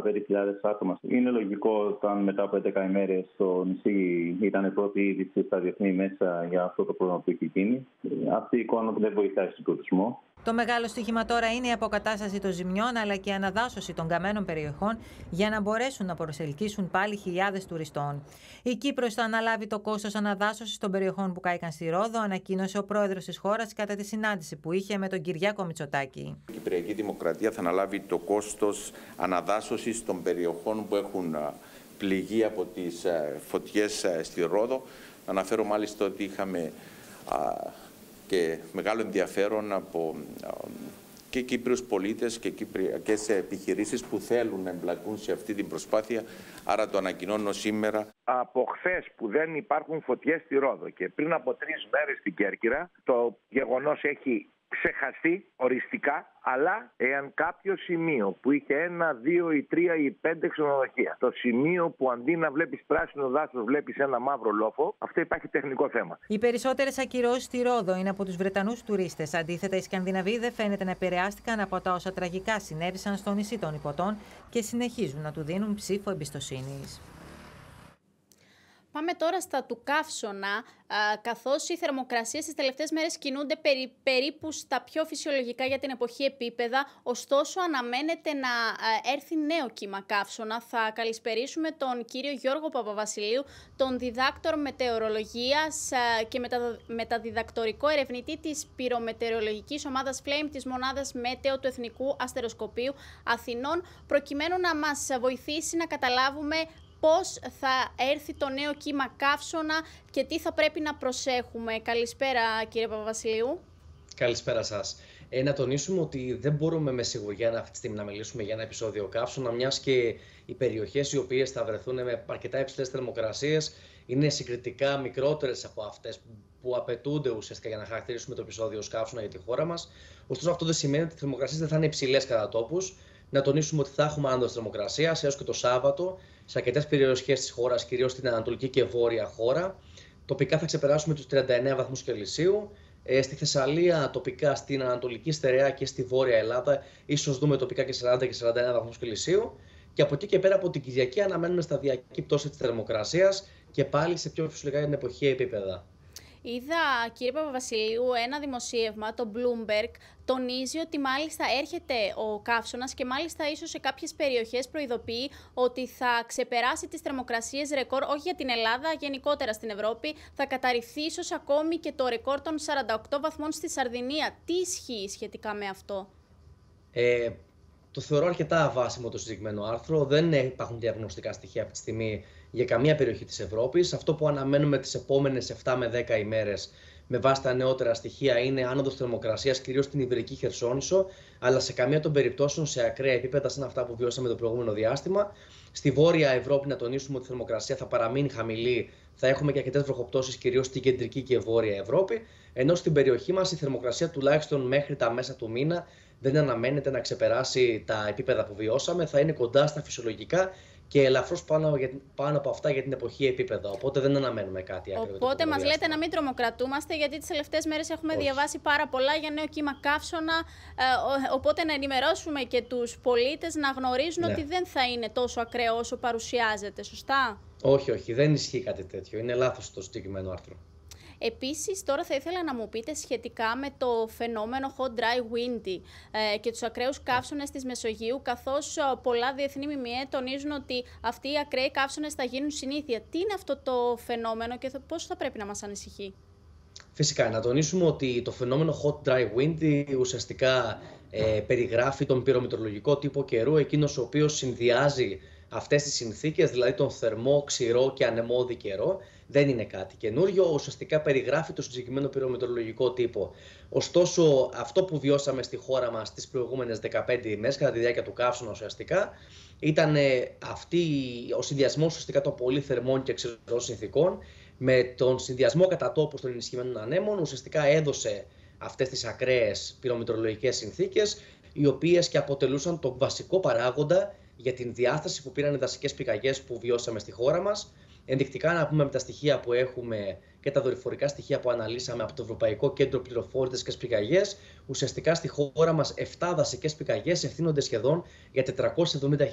[SPEAKER 17] άτομα. Είναι λογικό όταν μετά από 11 ημέρες το νησί ήταν η πρώτη είδηση στα διεθνή μέσα για αυτό το πρόγραμμα που έχει γίνει. Αυτή η εικόνα δεν βοηθάει στον τουρισμό.
[SPEAKER 14] Το μεγάλο στοίχημα τώρα είναι η αποκατάσταση των ζημιών αλλά και η αναδάσωση των καμένων περιοχών για να μπορέσουν να προσελκύσουν πάλι χιλιάδες τουριστών. Η Κύπρος θα αναλάβει το κόστος αναδάσωσης των περιοχών που κάηκαν στη Ρόδο, ανακοίνωσε ο πρόεδρος της χώρας κατά τη συνάντηση που είχε με τον Κυριάκο Μητσοτάκη.
[SPEAKER 18] Η Κυπριακή Δημοκρατία θα αναλάβει το κόστος αναδάσωσης των περιοχών που έχουν πληγεί από τις φωτιές στη Ρόδο. Αναφέρω μάλιστα ότι είχαμε και μεγάλο ενδιαφέρον από και Κύπριους πολίτες και κυπριακές επιχειρήσεις που θέλουν να εμπλακούν σε αυτή την προσπάθεια. Άρα το ανακοινώνω σήμερα.
[SPEAKER 16] Από χθες που δεν υπάρχουν φωτιές στη Ρόδο και πριν από τρεις μέρες στην Κέρκυρα, το γεγονός έχει ξεχαστεί οριστικά, αλλά εάν κάποιο σημείο που είχε ένα, δύο ή τρία ή πέντε ξενοδοχεία, το σημείο που αντί να βλέπεις πράσινο δάσος, βλέπεις ένα μαύρο λόφο, αυτό υπάρχει τεχνικό θέμα.
[SPEAKER 14] Οι περισσότερες ακυρώσεις στη Ρόδο είναι από τους Βρετανούς τουρίστες. Αντίθετα, οι Σκανδιναβοί δεν φαίνεται να επηρεάστηκαν από τα όσα τραγικά συνέβησαν στο νησί των Υποτών και συνεχίζουν να του δίνουν ψήφο εμπιστοσύνης.
[SPEAKER 1] Πάμε τώρα στα του καύσωνα, καθώς οι θερμοκρασίες στις τελευταίες μέρες κινούνται περί, περίπου στα πιο φυσιολογικά για την εποχή επίπεδα, ωστόσο αναμένεται να έρθει νέο κύμα καύσωνα. Θα καλησπερίσουμε τον κύριο Γιώργο Παπαβασιλείου, τον διδάκτορ μετεωρολογίας και μεταδιδακτορικό ερευνητή της πυρομετεωρολογικής ομάδας Flame της μονάδας Μέτεο του Εθνικού Αστεροσκοπείου Αθηνών, προκειμένου να μας βοηθήσει να καταλάβουμε πώς θα έρθει το νέο κύμα καύσωνα και τι θα πρέπει να προσέχουμε. Καλησπέρα κύριε Παπαβασιλείου.
[SPEAKER 19] Καλησπέρα σας. Ε, να τονίσουμε ότι δεν μπορούμε με σιγουριά αυτή τη στιγμή να μιλήσουμε για ένα επεισόδιο καύσωνα, μιας και οι περιοχές οι οποίες θα βρεθούν με αρκετά υψηλές θερμοκρασίες είναι συγκριτικά μικρότερες από αυτές που απαιτούνται ουσιαστικά για να χαρακτηρίσουμε το επεισόδιο ως καύσωνα για τη χώρα μας. Ωστόσο, αυτό δεν σημαίνει ότι οι θερμοκρασίες δεν θα είναι υψηλές κατά τόπους. Να τονίσουμε ότι θα έχουμε άνοδο θερμοκρασίας έως και το Σάββατο σε αρκετές περιοχές της χώρας, κυρίως στην Ανατολική και Βόρεια χώρα. Τοπικά θα ξεπεράσουμε τους 39 βαθμούς Κελσίου. Ε, στη Θεσσαλία, τοπικά στην Ανατολική Στερεά και στη Βόρεια Ελλάδα, ίσως δούμε τοπικά και 40 και 41 βαθμούς Κελσίου. Και από εκεί και πέρα από την Κυριακή αναμένουμε σταδιακή πτώση της θερμοκρασίας και πάλι σε πιο φυσιολογικά για την εποχή επίπεδα.
[SPEAKER 1] Είδα, κύριε Παπαβασιλείου, ένα δημοσίευμα, το Bloomberg, τονίζει ότι μάλιστα έρχεται ο καύσωνας και μάλιστα ίσως σε κάποιες περιοχές προειδοποιεί ότι θα ξεπεράσει τις θερμοκρασίες ρεκόρ, όχι για την Ελλάδα, γενικότερα στην Ευρώπη, θα καταρριφθεί ίσως ακόμη και το ρεκόρ των 48 βαθμών στη Σαρδινία. Τι ισχύει σχετικά με αυτό;
[SPEAKER 19] Ε, το θεωρώ αρκετά αβάσιμο το συγκεκριμένο άρθρο. Δεν υπάρχουν διαγνωστικά στοιχεία αυτή τη στιγμή για καμία περιοχή της Ευρώπης. Αυτό που αναμένουμε τις επόμενες 7 με 10 ημέρες με βάση τα νεότερα στοιχεία είναι άνοδος θερμοκρασίας κυρίως στην Ιβρική Χερσόνησο, αλλά σε καμία των περιπτώσεων σε ακραία επίπεδα σαν αυτά που βιώσαμε το προηγούμενο διάστημα. Στη Βόρεια Ευρώπη να τονίσουμε ότι η θερμοκρασία θα παραμείνει χαμηλή, θα έχουμε και αρκετές βροχοπτώσεις κυρίως στην κεντρική και βόρεια Ευρώπη. Ενώ στην περιοχή μας η θερμοκρασία τουλάχιστον μέχρι τα μέσα του μήνα δεν αναμένεται να ξεπεράσει τα επίπεδα που βιώσαμε, θα είναι κοντά στα φυσιολογικά και ελαφρώς πάνω, πάνω από αυτά για την εποχή επίπεδα. Οπότε δεν αναμένουμε κάτι
[SPEAKER 1] άλλο. Οπότε μας λέτε να μην τρομοκρατούμαστε, γιατί τις τελευταίες μέρες έχουμε διαβάσει πάρα πολλά για νέο κύμα καύσωνα. Ε, οπότε να ενημερώσουμε και τους πολίτες να γνωρίζουν ναι. ότι δεν θα είναι τόσο ακραίο όσο παρουσιάζεται. Σωστά;
[SPEAKER 19] Όχι, όχι, δεν ισχύει κάτι τέτοιο. Είναι λάθος το συγκεκριμένο άρθρο.
[SPEAKER 1] Επίσης, τώρα θα ήθελα να μου πείτε σχετικά με το φαινόμενο hot dry windy ε, και τους ακραίους καύσονες της Μεσογείου, καθώς ε, πολλά διεθνή μιμιέ τονίζουν ότι αυτοί οι ακραίοι καύσονες θα γίνουν συνήθεια. Τι είναι αυτό το φαινόμενο και πώς θα πρέπει να μας ανησυχεί;
[SPEAKER 19] Φυσικά, να τονίσουμε ότι το φαινόμενο hot dry windy ουσιαστικά ε, περιγράφει τον πυρομετρολογικό τύπο καιρού, εκείνος ο οποίος συνδυάζει αυτές τις συνθήκες, δηλαδή τον θερμό, ξηρό και ανεμόδι καιρό, δεν είναι κάτι καινούριο. Ουσιαστικά περιγράφει το συγκεκριμένο πυρομετρολογικό τύπο. Ωστόσο, αυτό που βιώσαμε στη χώρα μας τις προηγούμενες 15 ημέρες, κατά τη διάρκεια του καύσωνα ουσιαστικά, ήταν ε, αυτή, ο συνδυασμός ουσιαστικά των πολύ θερμών και ξηρών συνθήκων με τον συνδυασμό κατά τόπους των ενισχυμένων ανέμων, ουσιαστικά έδωσε αυτές τις ακραίες πυρομετρολογικές συνθήκες, οι οποίες και αποτελούσαν τον βασικό παράγοντα για την διάσταση που πήραν οι δασικές πηγαγές που βιώσαμε στη χώρα μας, Ενδεικτικά να πούμε με τα στοιχεία που έχουμε και τα δορυφορικά στοιχεία που αναλύσαμε από το Ευρωπαϊκό Κέντρο Πληροφόρητες και Πηγαγέ, ουσιαστικά στη χώρα μας 7 δασικές πηγαγέ ευθύνονται σχεδόν για 470.000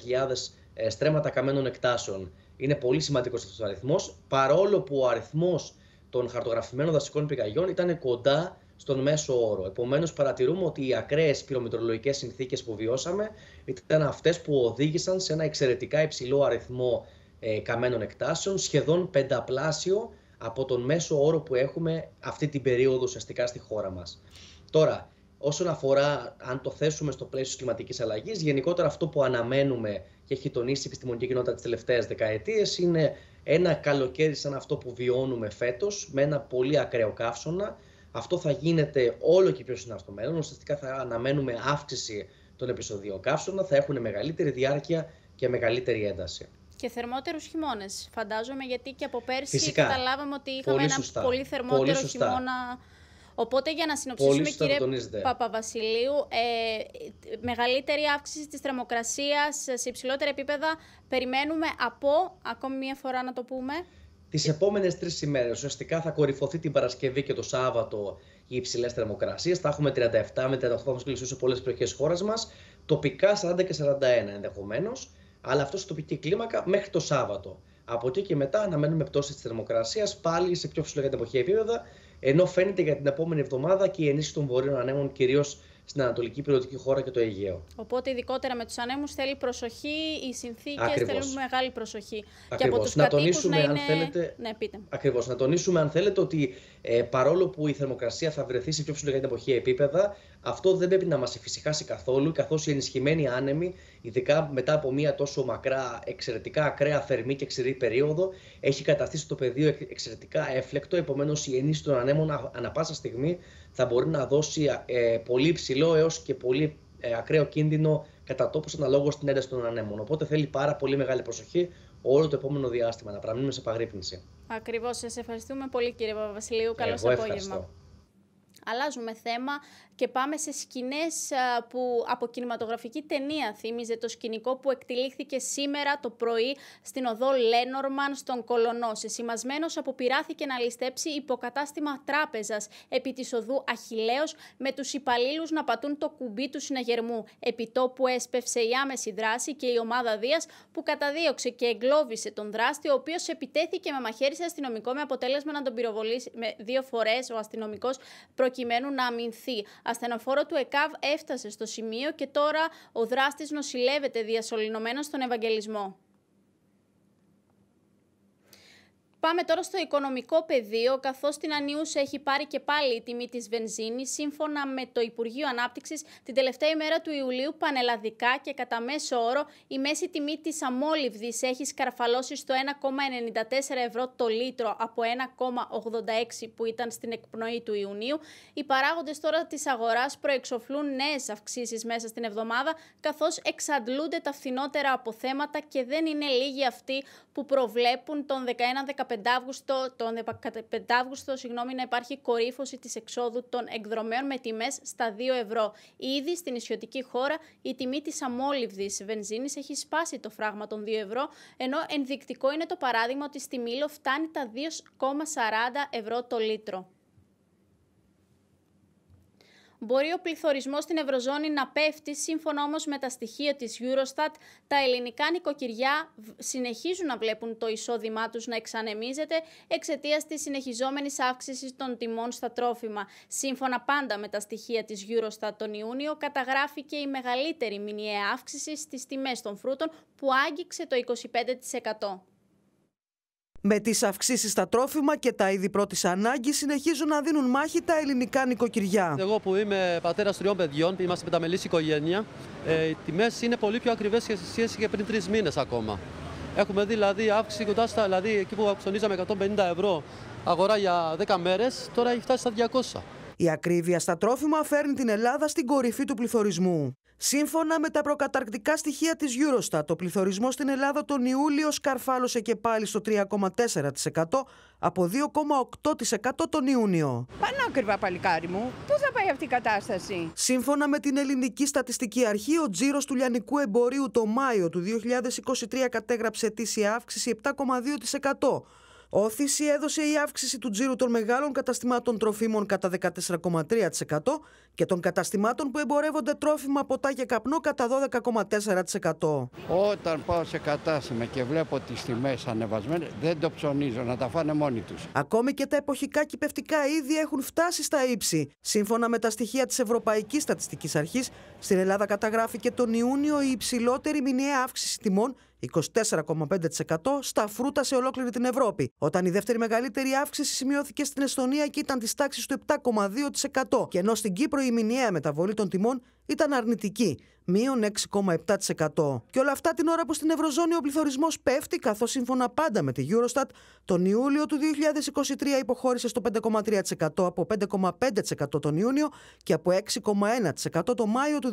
[SPEAKER 19] ε, στρέμματα καμένων εκτάσεων. Είναι πολύ σημαντικός αυτός ο αριθμός, παρόλο που ο αριθμός των χαρτογραφημένων δασικών πηγαγιών ήταν κοντά στον μέσο όρο. Επομένως, παρατηρούμε ότι οι ακραίες πυρομετρολογικές συνθήκες που βιώσαμε ήταν αυτές που οδήγησαν σε ένα εξαιρετικά υψηλό αριθμό ε, καμένων εκτάσεων, σχεδόν πενταπλάσιο από τον μέσο όρο που έχουμε αυτή την περίοδο ουσιαστικά στη χώρα μας. Τώρα, όσον αφορά αν το θέσουμε στο πλαίσιο της κλιματικής αλλαγής, γενικότερα αυτό που αναμένουμε και έχει τονίσει η επιστημονική κοινότητα τις τελευταίες δεκαετίες είναι ένα καλοκαίρι σαν αυτό που βιώνουμε φέτος, με ένα πολύ ακραίο καύσωνα. Αυτό θα γίνεται όλο και πιο συχνά στο μέλλον. Ουσιαστικά θα αναμένουμε αύξηση των επεισοδίων καύσωνα, θα έχουν μεγαλύτερη διάρκεια και μεγαλύτερη ένταση.
[SPEAKER 1] Και θερμότερους χειμώνες, φαντάζομαι, γιατί και από πέρσι Φυσικά. καταλάβαμε ότι είχαμε πολύ ένα πολύ θερμότερο πολύ χειμώνα. Οπότε για να συνοψίσουμε κύριε Παπαβασιλείου, ε, μεγαλύτερη αύξηση της θερμοκρασίας σε υψηλότερα επίπεδα περιμένουμε από, ακόμη μία φορά να το πούμε.
[SPEAKER 19] Τις επόμενες τρεις ημέρες, ουσιαστικά θα κορυφωθεί την Παρασκευή και το Σάββατο οι υψηλές θερμοκρασίες. Θα έχουμε 37 με 38 βαθμούς σε πολλές περιοχές χώρας μας. Τοπικά 40 και 41 ενδεχομένως αλλά αυτό στο τοπική κλίμακα μέχρι το Σάββατο. Από εκεί και μετά αναμένουμε πτώση της θερμοκρασίας πάλι σε πιο φυσιολογικά εποχή επίπεδα, ενώ φαίνεται για την επόμενη εβδομάδα και η ενίσχυση των βορείων ανέμων κυρίως στην Ανατολική Πυρωτική χώρα και το Αιγαίο.
[SPEAKER 1] Οπότε, ειδικότερα με τους ανέμους, θέλει προσοχή, οι συνθήκες θέλουν μεγάλη προσοχή.
[SPEAKER 19] Ακριβώς. Και από τους να τονίσουμε, να είναι... αν θέλετε.
[SPEAKER 1] Ναι, πείτε.
[SPEAKER 19] Ακριβώς. Να τονίσουμε, αν θέλετε, ότι ε, παρόλο που η θερμοκρασία θα βρεθεί σε πιο φυσιολογικά εποχή επίπεδα, αυτό δεν πρέπει να μας εφησυχάσει καθόλου, καθώς οι ενισχυμένοι άνεμοι, ειδικά μετά από μια τόσο μακρά, εξαιρετικά ακραία θερμή και ξηρή περίοδο, έχει καταστήσει το πεδίο εξαιρετικά έφλεκτο. Επομένως, η ενίσχυση των ανέμων ανα πάσα στιγμή θα μπορεί να δώσει ε, πολύ υψηλό έως και πολύ ε, ακραίο κίνδυνο κατά τόπου αναλόγως στην ένταση των ανέμων. Οπότε θέλει πάρα πολύ μεγάλη προσοχή όλο το επόμενο διάστημα να παραμείνουμε σε παγρύπνηση.
[SPEAKER 1] Ακριβώς. Σας ευχαριστούμε πολύ, κύριε Παπαβασιλείου. Καλό απόγευμα.
[SPEAKER 19] Ευχαριστώ.
[SPEAKER 1] Αλλάζουμε θέμα και πάμε σε σκηνές που από κινηματογραφική ταινία θύμιζε το σκηνικό που εκτελήχθηκε σήμερα το πρωί στην οδό Λένορμαν στον Κολονό. Σεσημασμένος αποπειράθηκε να ληστέψει υποκατάστημα τράπεζας επί της οδού Αχιλέως με τους υπαλλήλους να πατούν το κουμπί του συναγερμού. Επιτόπου έσπευσε η άμεση δράση και η ομάδα Δίας που καταδίωξε και εγκλώβησε τον δράστη ο οποίος επιτέθηκε με μαχαίρι σε αστυνομικό με αποτέλεσμα να τον πυροβολήσει με δύο φορές ο αστυνομικός προκειμένου να αμυνθεί. Ασθενοφόρο του ΕΚΑΒ έφτασε στο σημείο και τώρα ο δράστης νοσηλεύεται διασωληνωμένος στον Ευαγγελισμό. Πάμε τώρα στο οικονομικό πεδίο, καθώς την Ανίους έχει πάρει και πάλι η τιμή της βενζίνης, σύμφωνα με το Υπουργείο Ανάπτυξης, την τελευταία ημέρα του Ιουλίου πανελλαδικά και κατά μέσο όρο η μέση τιμή της αμόλυβδης έχει σκαρφαλώσει στο 1,94 ευρώ το λίτρο από 1,86 που ήταν στην εκπνοή του Ιουνίου. Οι παράγοντες τώρα της αγοράς προεξοφλούν νέες αυξήσεις μέσα στην εβδομάδα, καθώς εξαντλούνται τα φθηνότερα αποθέματα και δεν είναι λίγοι αυτοί που προβλέπουν τον 11-15 Αύγουστο, τον 15 Αύγουστο συγγνώμη, να υπάρχει κορύφωση της εξόδου των εκδρομέων με τιμές στα 2 ευρώ. Ήδη στην ισιωτική χώρα η τιμή της αμόλυβδης βενζίνης έχει σπάσει το φράγμα των 2 ευρώ, ενώ ενδεικτικό είναι το παράδειγμα ότι στη Μήλο φτάνει τα 2,40 ευρώ το λίτρο. Μπορεί ο πληθωρισμός στην Ευρωζώνη να πέφτει, σύμφωνα όμως με τα στοιχεία της Eurostat, τα ελληνικά νοικοκυριά συνεχίζουν να βλέπουν το εισόδημά τους να εξανεμίζεται εξαιτίας της συνεχιζόμενης αύξησης των τιμών στα τρόφιμα. Σύμφωνα πάντα με τα στοιχεία της Eurostat τον Ιούνιο, καταγράφηκε η μεγαλύτερη μηνιαία αύξηση στις τιμές των φρούτων που άγγιξε το 25%.
[SPEAKER 20] Με τις αυξήσεις στα τρόφιμα και τα είδη πρώτης ανάγκης συνεχίζουν να δίνουν μάχη τα ελληνικά νοικοκυριά.
[SPEAKER 21] Εγώ που είμαι πατέρας τριών παιδιών, είμαστε πενταμελής οικογένεια, ε, οι τιμές είναι πολύ πιο ακριβές σε σχέση και πριν τρεις μήνες ακόμα. Έχουμε δει δηλαδή αύξηση κοντά στα, δηλαδή εκεί που αυξονίζαμε 150 ευρώ αγορά για 10 μέρες, τώρα έχει φτάσει στα 200.
[SPEAKER 20] Η ακρίβεια στα τρόφιμα φέρνει την Ελλάδα στην κορυφή του πληθωρισμού. Σύμφωνα με τα προκαταρκτικά στοιχεία της Eurostat, το πληθωρισμός στην Ελλάδα τον Ιούλιο σκαρφάλωσε και πάλι στο 3,4% από 2,8% τον Ιούνιο.
[SPEAKER 22] Πανάκριβα, παλικάρι μου. Πού θα πάει αυτή η κατάσταση;
[SPEAKER 20] Σύμφωνα με την Ελληνική Στατιστική Αρχή, ο τζίρος του λιανικού εμπορίου το Μάιο του 2023 κατέγραψε ετήσια αύξηση 7,2%. Όθηση έδωσε η αύξηση του τζίρου των μεγάλων καταστημάτων τροφίμων κατά 14,3% και των καταστημάτων που εμπορεύονται τρόφιμα, ποτά και καπνό κατά 12,4%.
[SPEAKER 23] Όταν πάω σε κατάστημα και βλέπω τις τιμές ανεβασμένες, δεν το ψωνίζω, να τα φάνε μόνοι τους.
[SPEAKER 20] Ακόμη και τα εποχικά κυπευτικά είδη έχουν φτάσει στα ύψη. Σύμφωνα με τα στοιχεία της Ευρωπαϊκής Στατιστικής Αρχής, στην Ελλάδα καταγράφηκε τον Ιούνιο η υψηλότερη μηνιαία αύξηση τιμών 24,5% στα φρούτα σε ολόκληρη την Ευρώπη, όταν η δεύτερη μεγαλύτερη αύξηση σημειώθηκε στην Εστονία και ήταν της τάξης του 7,2%. Και ενώ στην Κύπρο η μηνιαία μεταβολή των τιμών ήταν αρνητική, μείον 6,7%. Και όλα αυτά την ώρα που στην Ευρωζώνη ο πληθωρισμός πέφτει, καθώς σύμφωνα πάντα με τη Eurostat, τον Ιούλιο του 2023 υποχώρησε στο 5,3% από 5,5% τον Ιούνιο και από 6,1% το Μάιο του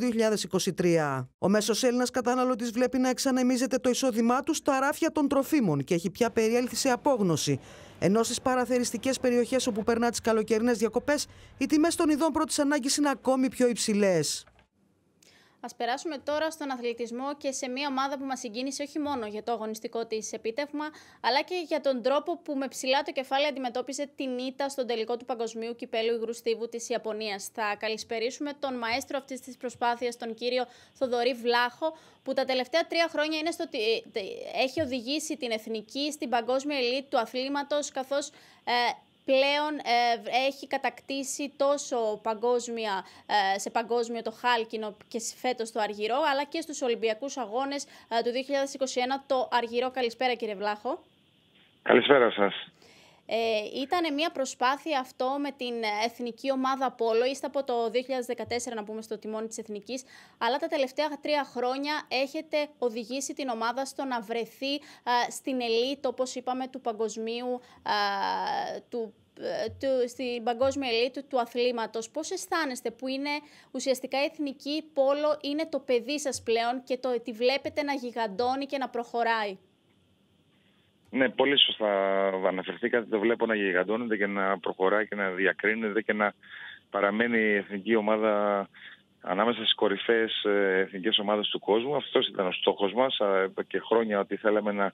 [SPEAKER 20] 2023. Ο μέσος Έλληνας καταναλωτής βλέπει να εξανεμίζεται το εισόδημά του στα ράφια των τροφίμων και έχει πια περιέλθει σε απόγνωση. Ενώ στις παραθεριστικές περιοχές όπου περνά τις καλοκαιρινές διακοπές, οι τιμές των ειδών πρώτης ανάγκης είναι ακόμη πιο υψηλές.
[SPEAKER 1] Α περάσουμε τώρα στον αθλητισμό και σε μια ομάδα που μας συγκίνησε όχι μόνο για το αγωνιστικό της επίτευγμα, αλλά και για τον τρόπο που με ψηλά το κεφάλι αντιμετώπιζε την ήττα στον τελικό του Παγκοσμίου Κυπέλου Υγρού Στίβου της Ιαπωνίας. Θα καλησπερίσουμε τον μαέστρο αυτής της προσπάθειας, τον κύριο Θοδωρή Βλάχο, που τα τελευταία τρία χρόνια είναι στο, έχει οδηγήσει την εθνική στην παγκόσμια ελίτ του αθλήματος, καθώς ε, πλέον ε, έχει κατακτήσει τόσο παγκόσμια, ε, σε παγκόσμιο το χάλκινο και φέτος το αργυρό, αλλά και στους Ολυμπιακούς Αγώνες ε, του 2021 το αργυρό. Καλησπέρα κύριε Βλάχο.
[SPEAKER 24] Καλησπέρα σας.
[SPEAKER 1] Ε, ήταν μια προσπάθεια αυτό με την εθνική ομάδα Πόλο. Είστε από το 2014 να πούμε στο τιμόνι της εθνικής, αλλά τα τελευταία τρία χρόνια έχετε οδηγήσει την ομάδα στο να βρεθεί στην ελίτ, όπως είπαμε, του παγκοσμίου, του του, στην παγκόσμια ελίτ του αθλήματος. Πώς αισθάνεστε που είναι ουσιαστικά η εθνική πόλο είναι το παιδί σας πλέον και το ότι βλέπετε να γιγαντώνει και να προχωράει;
[SPEAKER 24] Ναι, πολύ σωστά αναφερθήκατε. Το βλέπω να γιγαντώνεται και να προχωράει και να διακρίνεται και να παραμένει η εθνική ομάδα ανάμεσα στις κορυφαίες ε, εθνικές ομάδες του κόσμου. Αυτός ήταν ο στόχος μας και χρόνια ότι θέλαμε να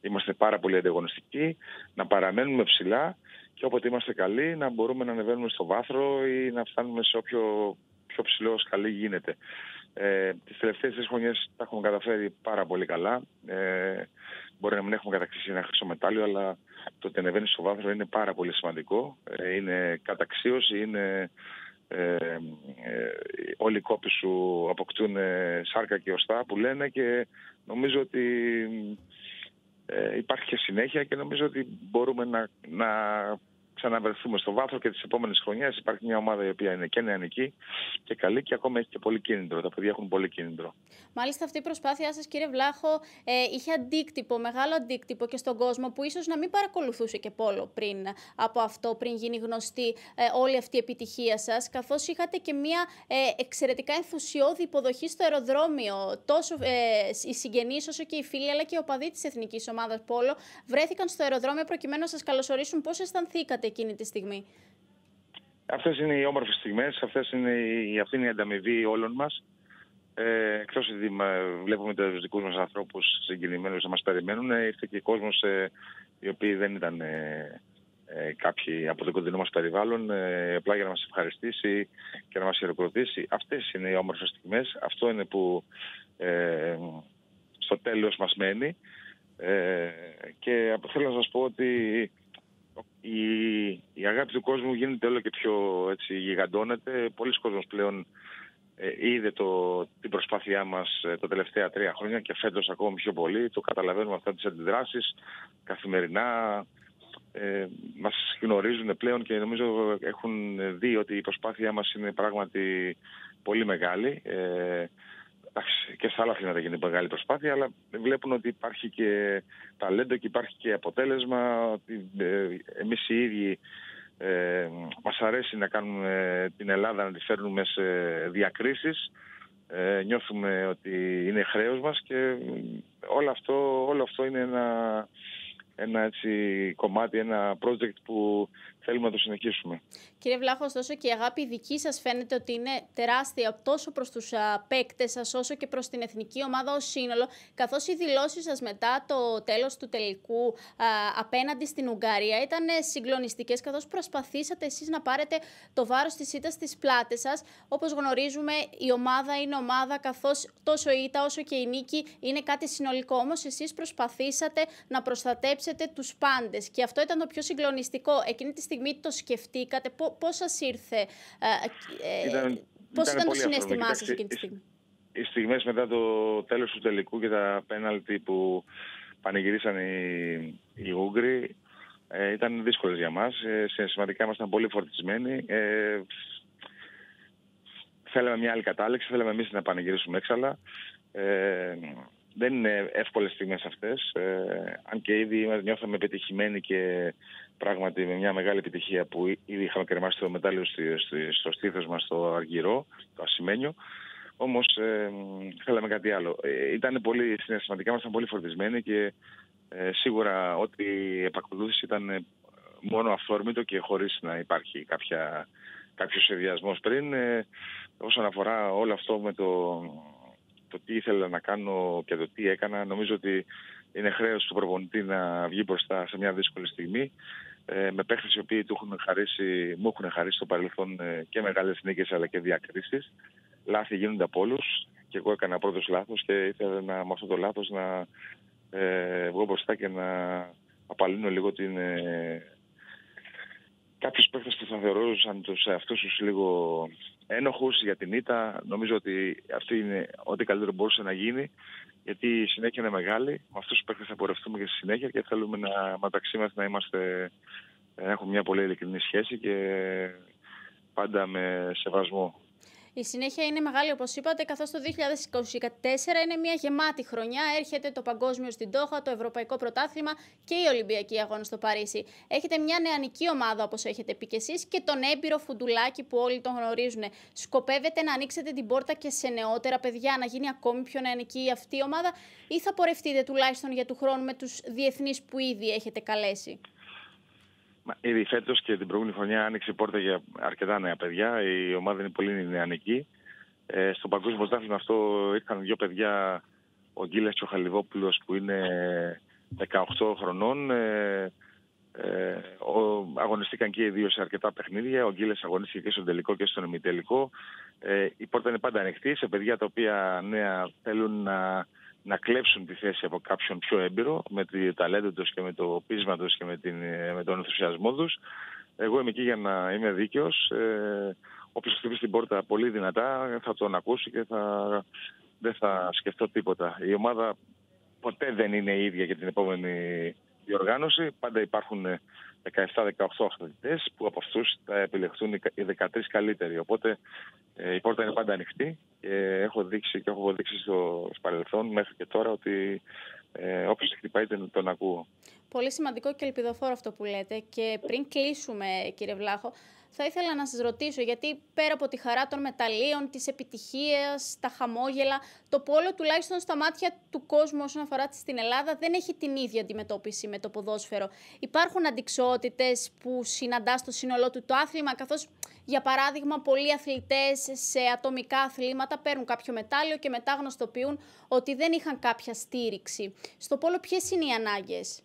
[SPEAKER 24] είμαστε πάρα πολύ ανταγωνιστικοί, να παραμένουμε ψηλά και όποτε είμαστε καλοί να μπορούμε να ανεβαίνουμε στο βάθρο ή να φτάνουμε σε όποιο πιο ψηλό σκαλί γίνεται. Ε, τις τελευταίες τρεις χρονιές τα έχουμε καταφέρει πάρα πολύ καλά. Ε, μπορεί να μην έχουμε κατακτήσει ένα χρυσό μετάλλιο, αλλά το ότι ανεβαίνει στο βάθρο είναι πάρα πολύ σημαντικό. Ε, είναι καταξίωση, είναι ε, ε, όλοι οι κόποι σου αποκτούν σάρκα και οστά που λένε και νομίζω ότι ε, υπάρχει και συνέχεια και νομίζω ότι μπορούμε να, να ξαναβρεθούμε στο βάθρο και τις επόμενες χρονιές. Υπάρχει μια ομάδα η οποία είναι και νεανική και καλή και ακόμα έχει και πολύ κίνητρο. Τα παιδιά έχουν πολύ κίνητρο.
[SPEAKER 1] Μάλιστα, αυτή η προσπάθειά σας, κύριε Βλάχο, ε, είχε αντίκτυπο, μεγάλο αντίκτυπο και στον κόσμο που ίσως να μην παρακολουθούσε και πόλο πριν από αυτό, πριν γίνει γνωστή ε, όλη αυτή η επιτυχία σας, καθώς είχατε και μια ε, εξαιρετικά ενθουσιώδη υποδοχή στο αεροδρόμιο. Τόσο ε, οι συγγενείς όσο και οι φίλοι, αλλά και οι οπαδοί της εθνικής ομάδας Πόλο βρέθηκαν στο αεροδρόμιο προκειμένου να σας καλωσορίσουν. Πώς αισθανθήκατε εκείνη τη στιγμή;
[SPEAKER 24] Αυτές είναι οι όμορφες στιγμές, αυτές είναι η, αυτή είναι η ανταμοιβή όλων μας. Ε, εκτός ότι βλέπουμε τους δικούς μας ανθρώπους συγκινημένους να μας περιμένουν, ε, ήρθε και κόσμος ε, οι οποίοι δεν ήταν ε, ε, κάποιοι από το κοντινό μας περιβάλλον, ε, απλά για να μας ευχαριστήσει και να μας χειροκροτήσει. Αυτές είναι οι όμορφες στιγμές, αυτό είναι που ε, στο τέλος μας μένει. Ε, και θέλω να σας πω ότι η, η αγάπη του κόσμου γίνεται όλο και πιο έτσι, γιγαντώνεται. Πολλοί κόσμος πλέον ε, είδε το, την προσπάθειά μας ε, τα τελευταία τρία χρόνια και φέτος ακόμα πιο πολύ. Το καταλαβαίνουμε αυτά τις αντιδράσεις καθημερινά. Ε, μας γνωρίζουν πλέον και νομίζω έχουν δει ότι η προσπάθειά μας είναι πράγματι πολύ μεγάλη. Ε, και σε άλλα αθλήματα γίνεται μεγάλη προσπάθεια, αλλά βλέπουν ότι υπάρχει και ταλέντο και υπάρχει και αποτέλεσμα. Ότι ε, εμείς οι ίδιοι ε, μας αρέσει να κάνουμε την Ελλάδα να τη φέρνουμε σε διακρίσεις. Ε, νιώθουμε ότι είναι χρέος μας και όλο αυτό, όλο αυτό είναι ένα ένα έτσι κομμάτι, ένα project που θέλουμε να το συνεχίσουμε.
[SPEAKER 1] Κύριε Βλάχος, ωστόσο και η αγάπη δική σας φαίνεται ότι είναι τεράστια τόσο προς τους παίκτες σας όσο και προς την εθνική ομάδα ως σύνολο, καθώς οι δηλώσεις σας μετά το τέλος του τελικού απέναντι στην Ουγγαρία ήταν συγκλονιστικές, καθώς προσπαθήσατε εσείς να πάρετε το βάρος της ήττας στις πλάτες σας. Όπως γνωρίζουμε η ομάδα είναι ομάδα καθώς τόσο η ήττα όσο και η νίκη είναι κάτι συνολικό. Όμως εσείς προσπαθήσατε να προστατέψετε του τους πάντες και αυτό ήταν το πιο συγκλονιστικό. Εκείνη τη στιγμή το σκεφτήκατε, πώς σας ήρθε, ε, ε ήταν, πώς ήταν, το συνέστημά σας εκείνη τη στιγμή;
[SPEAKER 24] Οι στιγμές μετά το τέλος του τελικού και τα πέναλτι που πανηγυρίσαν οι, οι Ούγγροι ε, ήταν δύσκολες για μας. Ε, συναισθηματικά ήμασταν πολύ φορτισμένοι. Ε, θέλαμε μια άλλη κατάληξη, θέλαμε εμείς να πανηγυρίσουμε έξαλα. Ε, δεν είναι εύκολες στιγμές αυτές. Ε, αν και ήδη νιώθαμε πετυχημένοι και πράγματι με μια μεγάλη επιτυχία που ήδη είχαμε κρεμάσει το μετάλλιο στο στήθος μας, στο Αργυρό, το Ασημένιο. Όμως ε, θέλαμε κάτι άλλο. Ε, ήταν πολύ συναισθηματικά, ήμασταν πολύ φορτισμένοι και ε, σίγουρα ό,τι επακολούθησε ήταν μόνο αυθόρμητο και χωρίς να υπάρχει κάποια, κάποιος σχεδιασμός πριν. Ε, όσον αφορά όλο αυτό με το το τι ήθελα να κάνω και το τι έκανα, νομίζω ότι είναι χρέος του προπονητή να βγει μπροστά σε μια δύσκολη στιγμή. Ε, με παίχτες οι οποίοι του έχουν χαρίσει, μου έχουν χαρίσει στο παρελθόν ε, και μεγάλες νίκες αλλά και διακρίσεις. Λάθη γίνονται από όλους και εγώ έκανα πρώτος λάθος και ήθελα να, με αυτό το λάθος να ε, βγω μπροστά και να απαλύνω λίγο την, ε, κάποιους παίχτες που θα θεωρούσαν τους αυτούς τους λίγο ένοχους για την ήττα. Νομίζω ότι αυτή είναι ό,τι καλύτερο μπορούσε να γίνει γιατί η συνέχεια είναι μεγάλη. Με αυτούς τους παίχτες θα πορευτούμε και στη συνέχεια και θέλουμε να, μεταξύ μας να είμαστε, να έχουμε μια πολύ ειλικρινή σχέση και πάντα με σεβασμό.
[SPEAKER 1] Η συνέχεια είναι μεγάλη, όπως είπατε, καθώς το 2024 είναι μια γεμάτη χρονιά. Έρχεται το Παγκόσμιο στην Τόχα, το Ευρωπαϊκό Πρωτάθλημα και οι Ολυμπιακοί Αγώνες στο Παρίσι. Έχετε μια νεανική ομάδα, όπως έχετε πει και εσείς, και τον έμπειρο φουντουλάκι που όλοι τον γνωρίζουν. Σκοπεύετε να ανοίξετε την πόρτα και σε νεότερα παιδιά, να γίνει ακόμη πιο νεανική αυτή η ομάδα, ή θα πορευτείτε τουλάχιστον για του χρόνου με τους διεθνείς που ήδη έχετε καλέσει;
[SPEAKER 24] Ήδη φέτος και την προηγούμενη χρονιά άνοιξε η πόρτα για αρκετά νέα παιδιά. Η ομάδα είναι πολύ νεανική. Ε, στο Παγκόσμιο Πρωτάθλημα αυτό ήρθαν δύο παιδιά, ο Γκίλας και ο Χαλιβόπουλος που είναι 18 χρονών. Ε, ε, ο, αγωνιστήκαν και οι δύο σε αρκετά παιχνίδια. Ο Γκίλες αγωνίστηκε και στον τελικό και στον ημιτελικό. Ε, η πόρτα είναι πάντα ανοιχτή σε παιδιά τα οποία νέα θέλουν να να κλέψουν τη θέση από κάποιον πιο έμπειρο με το ταλέντο τους και με το πείσμα τους και με, την, με τον ενθουσιασμό τους. Εγώ είμαι εκεί για να είμαι δίκαιος. Ε, όποιος χτυπήσει την πόρτα πολύ δυνατά θα τον ακούσει και θα, δεν θα σκεφτώ τίποτα. Η ομάδα ποτέ δεν είναι η ίδια για την επόμενη διοργάνωση. Πάντα υπάρχουν 17-18 αθλητέ που από αυτούς θα επιλεχθούν οι 13 καλύτεροι. Οπότε ε, η πόρτα είναι πάντα ανοιχτή και έχω δείξει και έχω δείξει στο παρελθόν μέχρι και τώρα ότι ε, όποιος χτυπάει τον, τον ακούω.
[SPEAKER 1] Πολύ σημαντικό και ελπιδοφόρο αυτό που λέτε. Και πριν κλείσουμε, κύριε Βλάχο, θα ήθελα να σας ρωτήσω, γιατί πέρα από τη χαρά των μεταλλίων, της επιτυχίας, τα χαμόγελα, το πόλο τουλάχιστον στα μάτια του κόσμου όσον αφορά στην Ελλάδα δεν έχει την ίδια αντιμετώπιση με το ποδόσφαιρο. Υπάρχουν αντικσότητες που συναντάς στο σύνολό του το άθλημα, καθώς για παράδειγμα πολλοί αθλητές σε ατομικά αθλήματα παίρνουν κάποιο μετάλλιο και μετά γνωστοποιούν ότι δεν είχαν κάποια στήριξη. Στο πόλο ποιες είναι οι ανάγκες;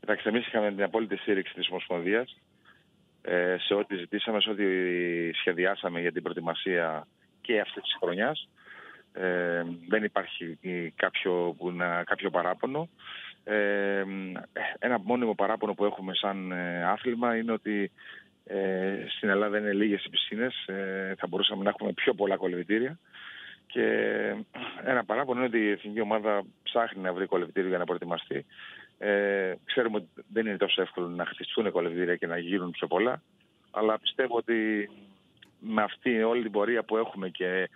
[SPEAKER 24] Εντάξει, εμείς είχαμε την απόλυτη στήριξη της Ομοσπονδίας ε, σε ό,τι ζητήσαμε, σε ό,τι σχεδιάσαμε για την προετοιμασία και αυτή της χρονιάς. Ε, δεν υπάρχει κάποιο, να, κάποιο παράπονο. Ε, ένα μόνιμο παράπονο που έχουμε σαν ε, άθλημα είναι ότι ε, στην Ελλάδα είναι λίγες οι πισίνες, ε, θα μπορούσαμε να έχουμε πιο πολλά κολυβητήρια και ένα παράπονο είναι ότι η εθνική ομάδα ψάχνει να βρει κολυβητήριο για να προετοιμαστεί. Ε, ξέρουμε ότι δεν είναι τόσο εύκολο να χτιστούν κολυβητήρια και να γίνουν πιο πολλά, αλλά πιστεύω ότι με αυτή όλη την πορεία που έχουμε και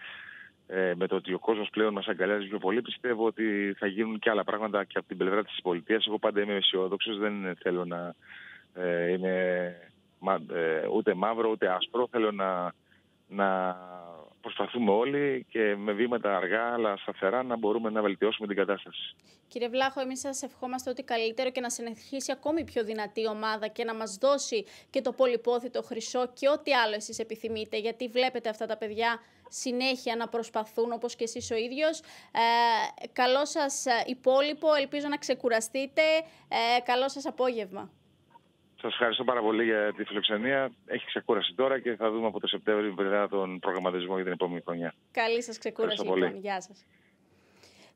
[SPEAKER 24] ε, με το ότι ο κόσμος πλέον μας αγκαλιάζει πιο πολύ, πιστεύω ότι θα γίνουν και άλλα πράγματα και από την πλευρά της πολιτείας. Εγώ πάντα είμαι αισιόδοξος, δεν θέλω να ε, είμαι ε, ούτε μαύρο ούτε άσπρο. Θέλω να, να προσπαθούμε όλοι και με βήματα αργά αλλά σταθερά να μπορούμε να βελτιώσουμε την κατάσταση.
[SPEAKER 1] Κύριε Βλάχο, εμείς σας ευχόμαστε ότι καλύτερο και να συνεχίσει ακόμη πιο δυνατή ομάδα και να μας δώσει και το πολυπόθητο χρυσό και ό,τι άλλο εσείς επιθυμείτε, γιατί βλέπετε αυτά τα παιδιά συνέχεια να προσπαθούν όπως και εσείς ο ίδιος. Ε, καλό σας υπόλοιπο, ελπίζω να ξεκουραστείτε. Ε, καλό σας απόγευμα.
[SPEAKER 24] Σας ευχαριστώ πάρα πολύ για τη φιλοξενία. Έχει ξεκούραση τώρα και θα δούμε από το Σεπτέμβριο μετά τον προγραμματισμό για την επόμενη χρονιά.
[SPEAKER 1] Καλή σας ξεκούραση, λοιπόν. Γεια σας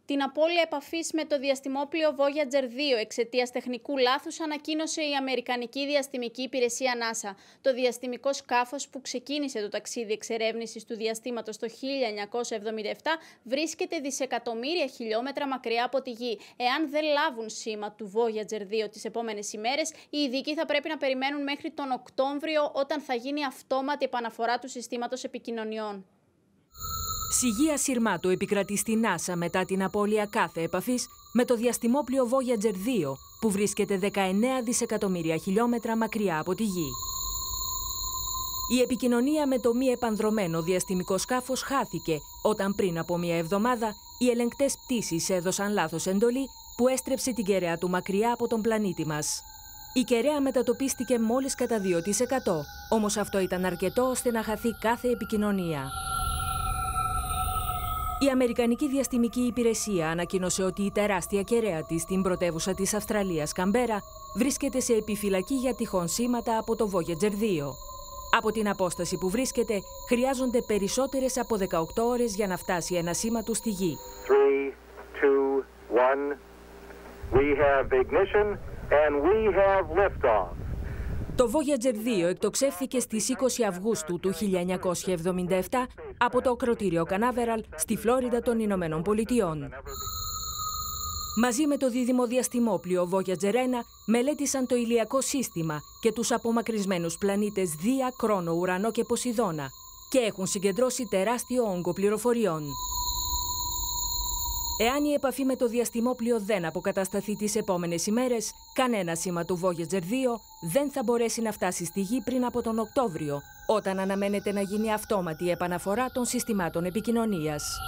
[SPEAKER 1] την απώλεια επαφής με το διαστημόπλιο Voyager 2 εξαιτίας τεχνικού λάθους ανακοίνωσε η Αμερικανική Διαστημική Υπηρεσία NASA. Το διαστημικό σκάφος που ξεκίνησε το ταξίδι εξερεύνησης του διαστήματος το 1977 βρίσκεται δισεκατομμύρια χιλιόμετρα μακριά από τη Γη. Εάν δεν λάβουν σήμα του Voyager 2 τις επόμενες ημέρες, οι ειδικοί θα πρέπει να περιμένουν μέχρι τον Οκτώβριο όταν θα γίνει αυτόματη επαναφορά του συστήματος επικοινωνιών.
[SPEAKER 25] Σιγεία σειρμάτου επικρατεί στη NASA μετά την απώλεια κάθε επαφής με το διαστημόπλιο Voyager 2 που βρίσκεται 19 δισεκατομμύρια χιλιόμετρα μακριά από τη Γη. Η επικοινωνία με το μη επανδρομένο διαστημικό σκάφος χάθηκε όταν πριν από μία εβδομάδα οι ελεγκτές πτήσεις έδωσαν λάθος εντολή που έστρεψε την κεραία του μακριά από τον πλανήτη μας. Η κεραία μετατοπίστηκε μόλις κατά 2%, όμως αυτό ήταν αρκετό ώστε να χαθεί κάθε επικοινωνία. Η Αμερικανική Διαστημική Υπηρεσία ανακοίνωσε ότι η τεράστια κεραία της στην πρωτεύουσα της Αυστραλίας Καμπέρα βρίσκεται σε επιφυλακή για τυχόν σήματα από το Voyager 2. Από την απόσταση που βρίσκεται, χρειάζονται περισσότερες από 18 ώρες για να φτάσει ένα σήμα του στη Γη. 3, 2, 1. We have ignition and we have liftoff. Το Voyager 2 εκτοξεύθηκε στις 20 Αυγούστου του 1977 από το ακροτήριο Κανάβεραλ στη Φλόριντα των Ηνωμένων Πολιτειών. Μαζί με το δίδυμο διαστημόπλιο Voyager 1 μελέτησαν το ηλιακό σύστημα και τους απομακρυσμένους πλανήτες Δία, Κρόνο, Ουρανό και Ποσειδώνα και έχουν συγκεντρώσει τεράστιο όγκο πληροφοριών. Εάν η επαφή με το διαστημόπλιο δεν αποκατασταθεί τις επόμενες ημέρες, κανένα σήμα του Voyager 2 δεν θα μπορέσει να φτάσει στη Γη πριν από τον Οκτώβριο, όταν αναμένεται να γίνει αυτόματη επαναφορά των συστημάτων επικοινωνίας.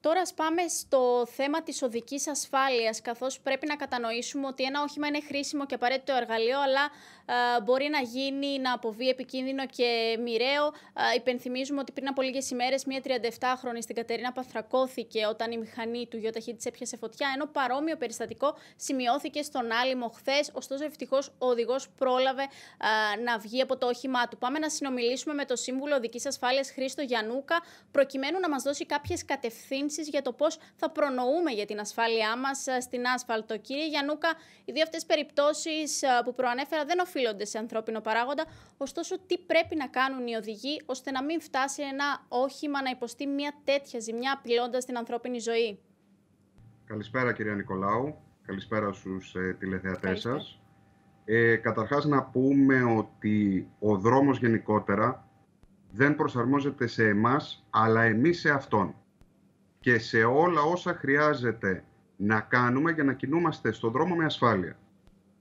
[SPEAKER 1] Τώρα πάμε στο θέμα της οδικής ασφάλειας, καθώς πρέπει να κατανοήσουμε ότι ένα όχημα είναι χρήσιμο και απαραίτητο εργαλείο, αλλά ε, μπορεί να γίνει, να αποβεί επικίνδυνο και μοιραίο. Ε, υπενθυμίζουμε ότι πριν από λίγες ημέρες, μία 37χρονη στην Κατερίνα παθρακώθηκε όταν η μηχανή του γιοταχή τη έπιασε φωτιά, ενώ παρόμοιο περιστατικό σημειώθηκε στον Άλυμο χθες. Ωστόσο, ευτυχώς ο οδηγός πρόλαβε ε, να βγει από το όχημά του. Πάμε να συνομιλήσουμε με το Σύμβουλο Οδικής Ασφάλειας Χρήστο Γιανούκα, προκειμένου να μας δώσει κάποιες κατευθύνσεις για το πώς θα προνοούμε για την ασφάλειά μας στην άσφαλτο. Κύριε Γιανούκα, οι δύο αυτές περιπτώσεις που προανέφερα δεν οφείλουν οφείλονται σε ανθρώπινο παράγοντα. Ωστόσο, τι πρέπει να κάνουν οι οδηγοί ώστε να μην φτάσει ένα όχημα να υποστεί μια τέτοια ζημιά, απειλώντας την ανθρώπινη ζωή;
[SPEAKER 26] Καλησπέρα, κυρία Νικολάου. Καλησπέρα στους ε, τηλεθεατές σας. Ε, καταρχάς να πούμε ότι ο δρόμος γενικότερα δεν προσαρμόζεται σε εμάς, αλλά εμείς σε αυτόν. Και σε όλα όσα χρειάζεται να κάνουμε για να κινούμαστε στον δρόμο με ασφάλεια.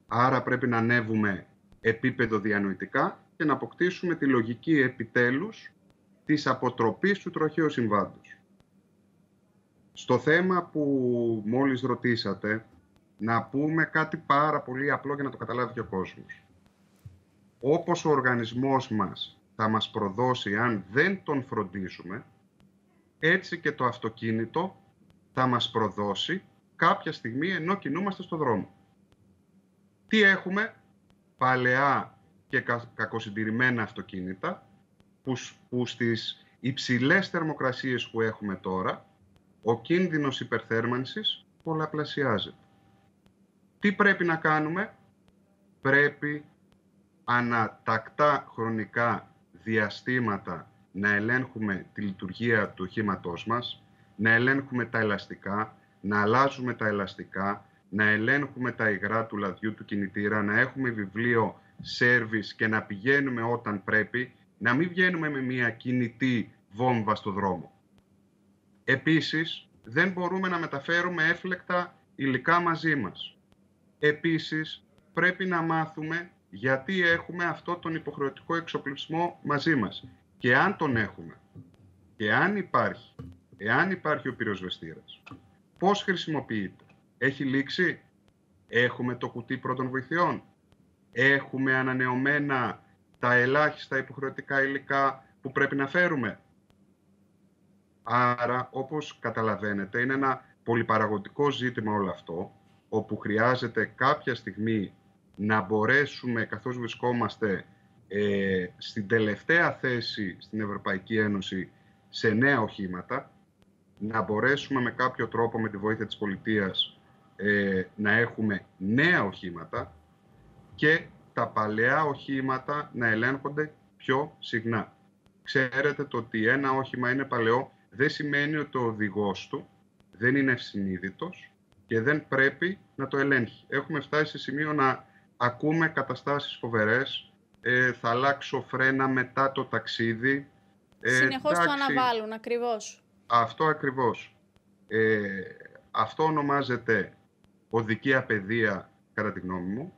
[SPEAKER 26] Άρα πρέπει να ανέβουμε επίπεδο διανοητικά και να αποκτήσουμε τη λογική επιτέλους της αποτροπής του τροχαίου συμβάντος. Στο θέμα που μόλις ρωτήσατε, να πούμε κάτι πάρα πολύ απλό για να το καταλάβει και ο κόσμος. Όπως ο οργανισμός μας θα μας προδώσει αν δεν τον φροντίσουμε, έτσι και το αυτοκίνητο θα μας προδώσει κάποια στιγμή ενώ κινούμαστε στο δρόμο. Τι έχουμε, παλαιά και κακοσυντηρημένα αυτοκίνητα που, που στις υψηλές θερμοκρασίες που έχουμε τώρα ο κίνδυνος υπερθέρμανσης πολλαπλασιάζεται. Τι πρέπει να κάνουμε; Πρέπει ανατακτά χρονικά διαστήματα να ελέγχουμε τη λειτουργία του οχήματός μας, να ελέγχουμε τα ελαστικά, να αλλάζουμε τα ελαστικά, να ελέγχουμε τα υγρά του λαδιού του κινητήρα, να έχουμε βιβλίο service και να πηγαίνουμε όταν πρέπει, να μην βγαίνουμε με μια κινητή βόμβα στο δρόμο. Επίσης, δεν μπορούμε να μεταφέρουμε έφλεκτα υλικά μαζί μας. Επίσης, πρέπει να μάθουμε γιατί έχουμε αυτό τον υποχρεωτικό εξοπλισμό μαζί μας. Και αν τον έχουμε, και αν υπάρχει, εάν υπάρχει ο πυροσβεστήρας, πώς χρησιμοποιείται, έχει λήξει; Έχουμε το κουτί πρώτων βοηθειών; Έχουμε ανανεωμένα τα ελάχιστα υποχρεωτικά υλικά που πρέπει να φέρουμε; Άρα, όπως καταλαβαίνετε, είναι ένα πολυπαραγωγικό ζήτημα όλο αυτό, όπου χρειάζεται κάποια στιγμή να μπορέσουμε, καθώς βρισκόμαστε ε, στην τελευταία θέση στην Ευρωπαϊκή Ένωση σε νέα οχήματα, να μπορέσουμε με κάποιο τρόπο με τη βοήθεια της πολιτείας ε, να έχουμε νέα οχήματα και τα παλαιά οχήματα να ελέγχονται πιο συχνά. Ξέρετε το ότι ένα όχημα είναι παλαιό δεν σημαίνει ότι ο οδηγός του δεν είναι ευσυνείδητος και δεν πρέπει να το ελέγχει. Έχουμε φτάσει σε σημείο να ακούμε καταστάσεις φοβερές, ε, θα αλλάξω φρένα μετά το ταξίδι.
[SPEAKER 1] Ε, Συνεχώς το αναβάλουν, ακριβώς.
[SPEAKER 26] Αυτό ακριβώς. Ε, αυτό ονομάζεται οδική απαιδεία, κατά τη γνώμη μου,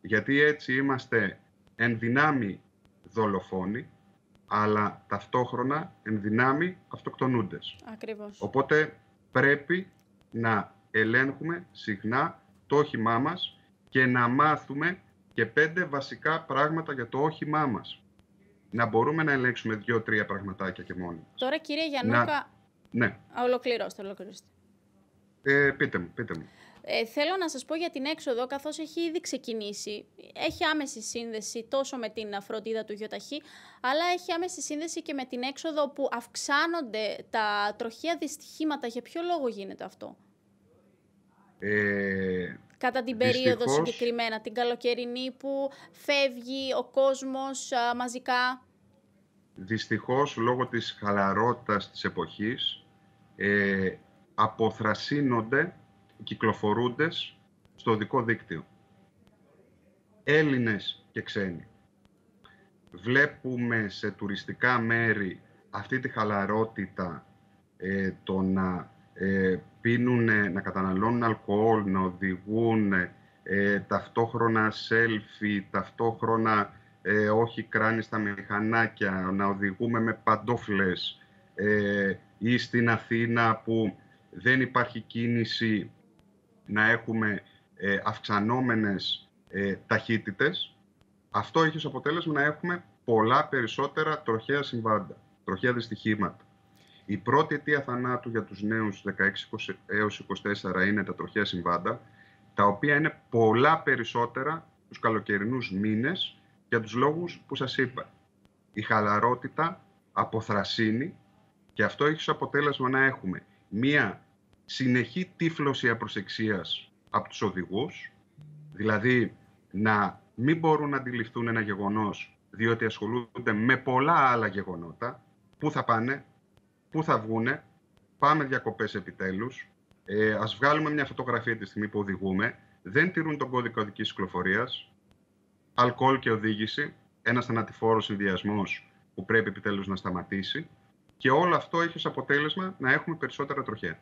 [SPEAKER 26] γιατί έτσι είμαστε εν δυνάμει δολοφόνοι, αλλά ταυτόχρονα εν δυνάμει αυτοκτονούντες.
[SPEAKER 1] Ακριβώς.
[SPEAKER 26] Οπότε πρέπει να ελέγχουμε συχνά το όχημά μας και να μάθουμε και πέντε βασικά πράγματα για το όχημά μας. να μπορούμε να ελέγξουμε δύο-τρία πραγματάκια και μόνοι.
[SPEAKER 1] Τώρα, κύριε Γιαννούκα.
[SPEAKER 26] Να... Ναι.
[SPEAKER 1] Ολοκληρώστε, ολοκληρώστε.
[SPEAKER 26] Ε, πείτε μου, πείτε μου.
[SPEAKER 1] Ε, θέλω να σας πω για την έξοδο, καθώς έχει ήδη ξεκινήσει. Έχει άμεση σύνδεση τόσο με την φροντίδα του γιοταχή, αλλά έχει άμεση σύνδεση και με την έξοδο που αυξάνονται τα τροχαία δυστυχήματα. Για ποιο λόγο γίνεται αυτό;
[SPEAKER 26] Ε,
[SPEAKER 1] Κατά την περίοδο συγκεκριμένα, την καλοκαιρινή που φεύγει ο κόσμος μαζικά;
[SPEAKER 26] Δυστυχώς, λόγω της χαλαρότητας της εποχής, ε, αποθρασύνονται οι κυκλοφορούντες στο οδικό δίκτυο. Έλληνες και ξένοι. Βλέπουμε σε τουριστικά μέρη αυτή τη χαλαρότητα ε, το να ε, πίνουν, να καταναλώνουν αλκοόλ, να οδηγούν ε, ταυτόχρονα selfie, ταυτόχρονα ε, όχι κράνη στα μηχανάκια, να οδηγούμε με παντόφλες ε, ή στην Αθήνα που δεν υπάρχει κίνηση να έχουμε ε, αυξανόμενες ε, ταχύτητες. Αυτό έχει ως αποτέλεσμα να έχουμε πολλά περισσότερα τροχαία συμβάντα, τροχαία δυστυχήματα. Η πρώτη αιτία θανάτου για τους νέους 16 έως 24 είναι τα τροχαία συμβάντα, τα οποία είναι πολλά περισσότερα τους καλοκαιρινούς μήνες για τους λόγους που σας είπα. Η χαλαρότητα αποθρασύνει και αυτό έχει ως αποτέλεσμα να έχουμε μία συνεχή τύφλωση απροσεξίας από τους οδηγούς, δηλαδή να μην μπορούν να αντιληφθούν ένα γεγονός διότι ασχολούνται με πολλά άλλα γεγονότα, πού θα πάνε, πού θα βγούνε, πάμε διακοπές επιτέλους, ε, ας βγάλουμε μια φωτογραφία τη στιγμή που οδηγούμε, δεν τηρούν τον κώδικα οδικής κυκλοφορίας, αλκοόλ και οδήγηση, ένας θανατηφόρος συνδυασμός που πρέπει επιτέλους να σταματήσει. Και όλο αυτό έχει ως αποτέλεσμα να έχουμε περισσότερα τροχέα.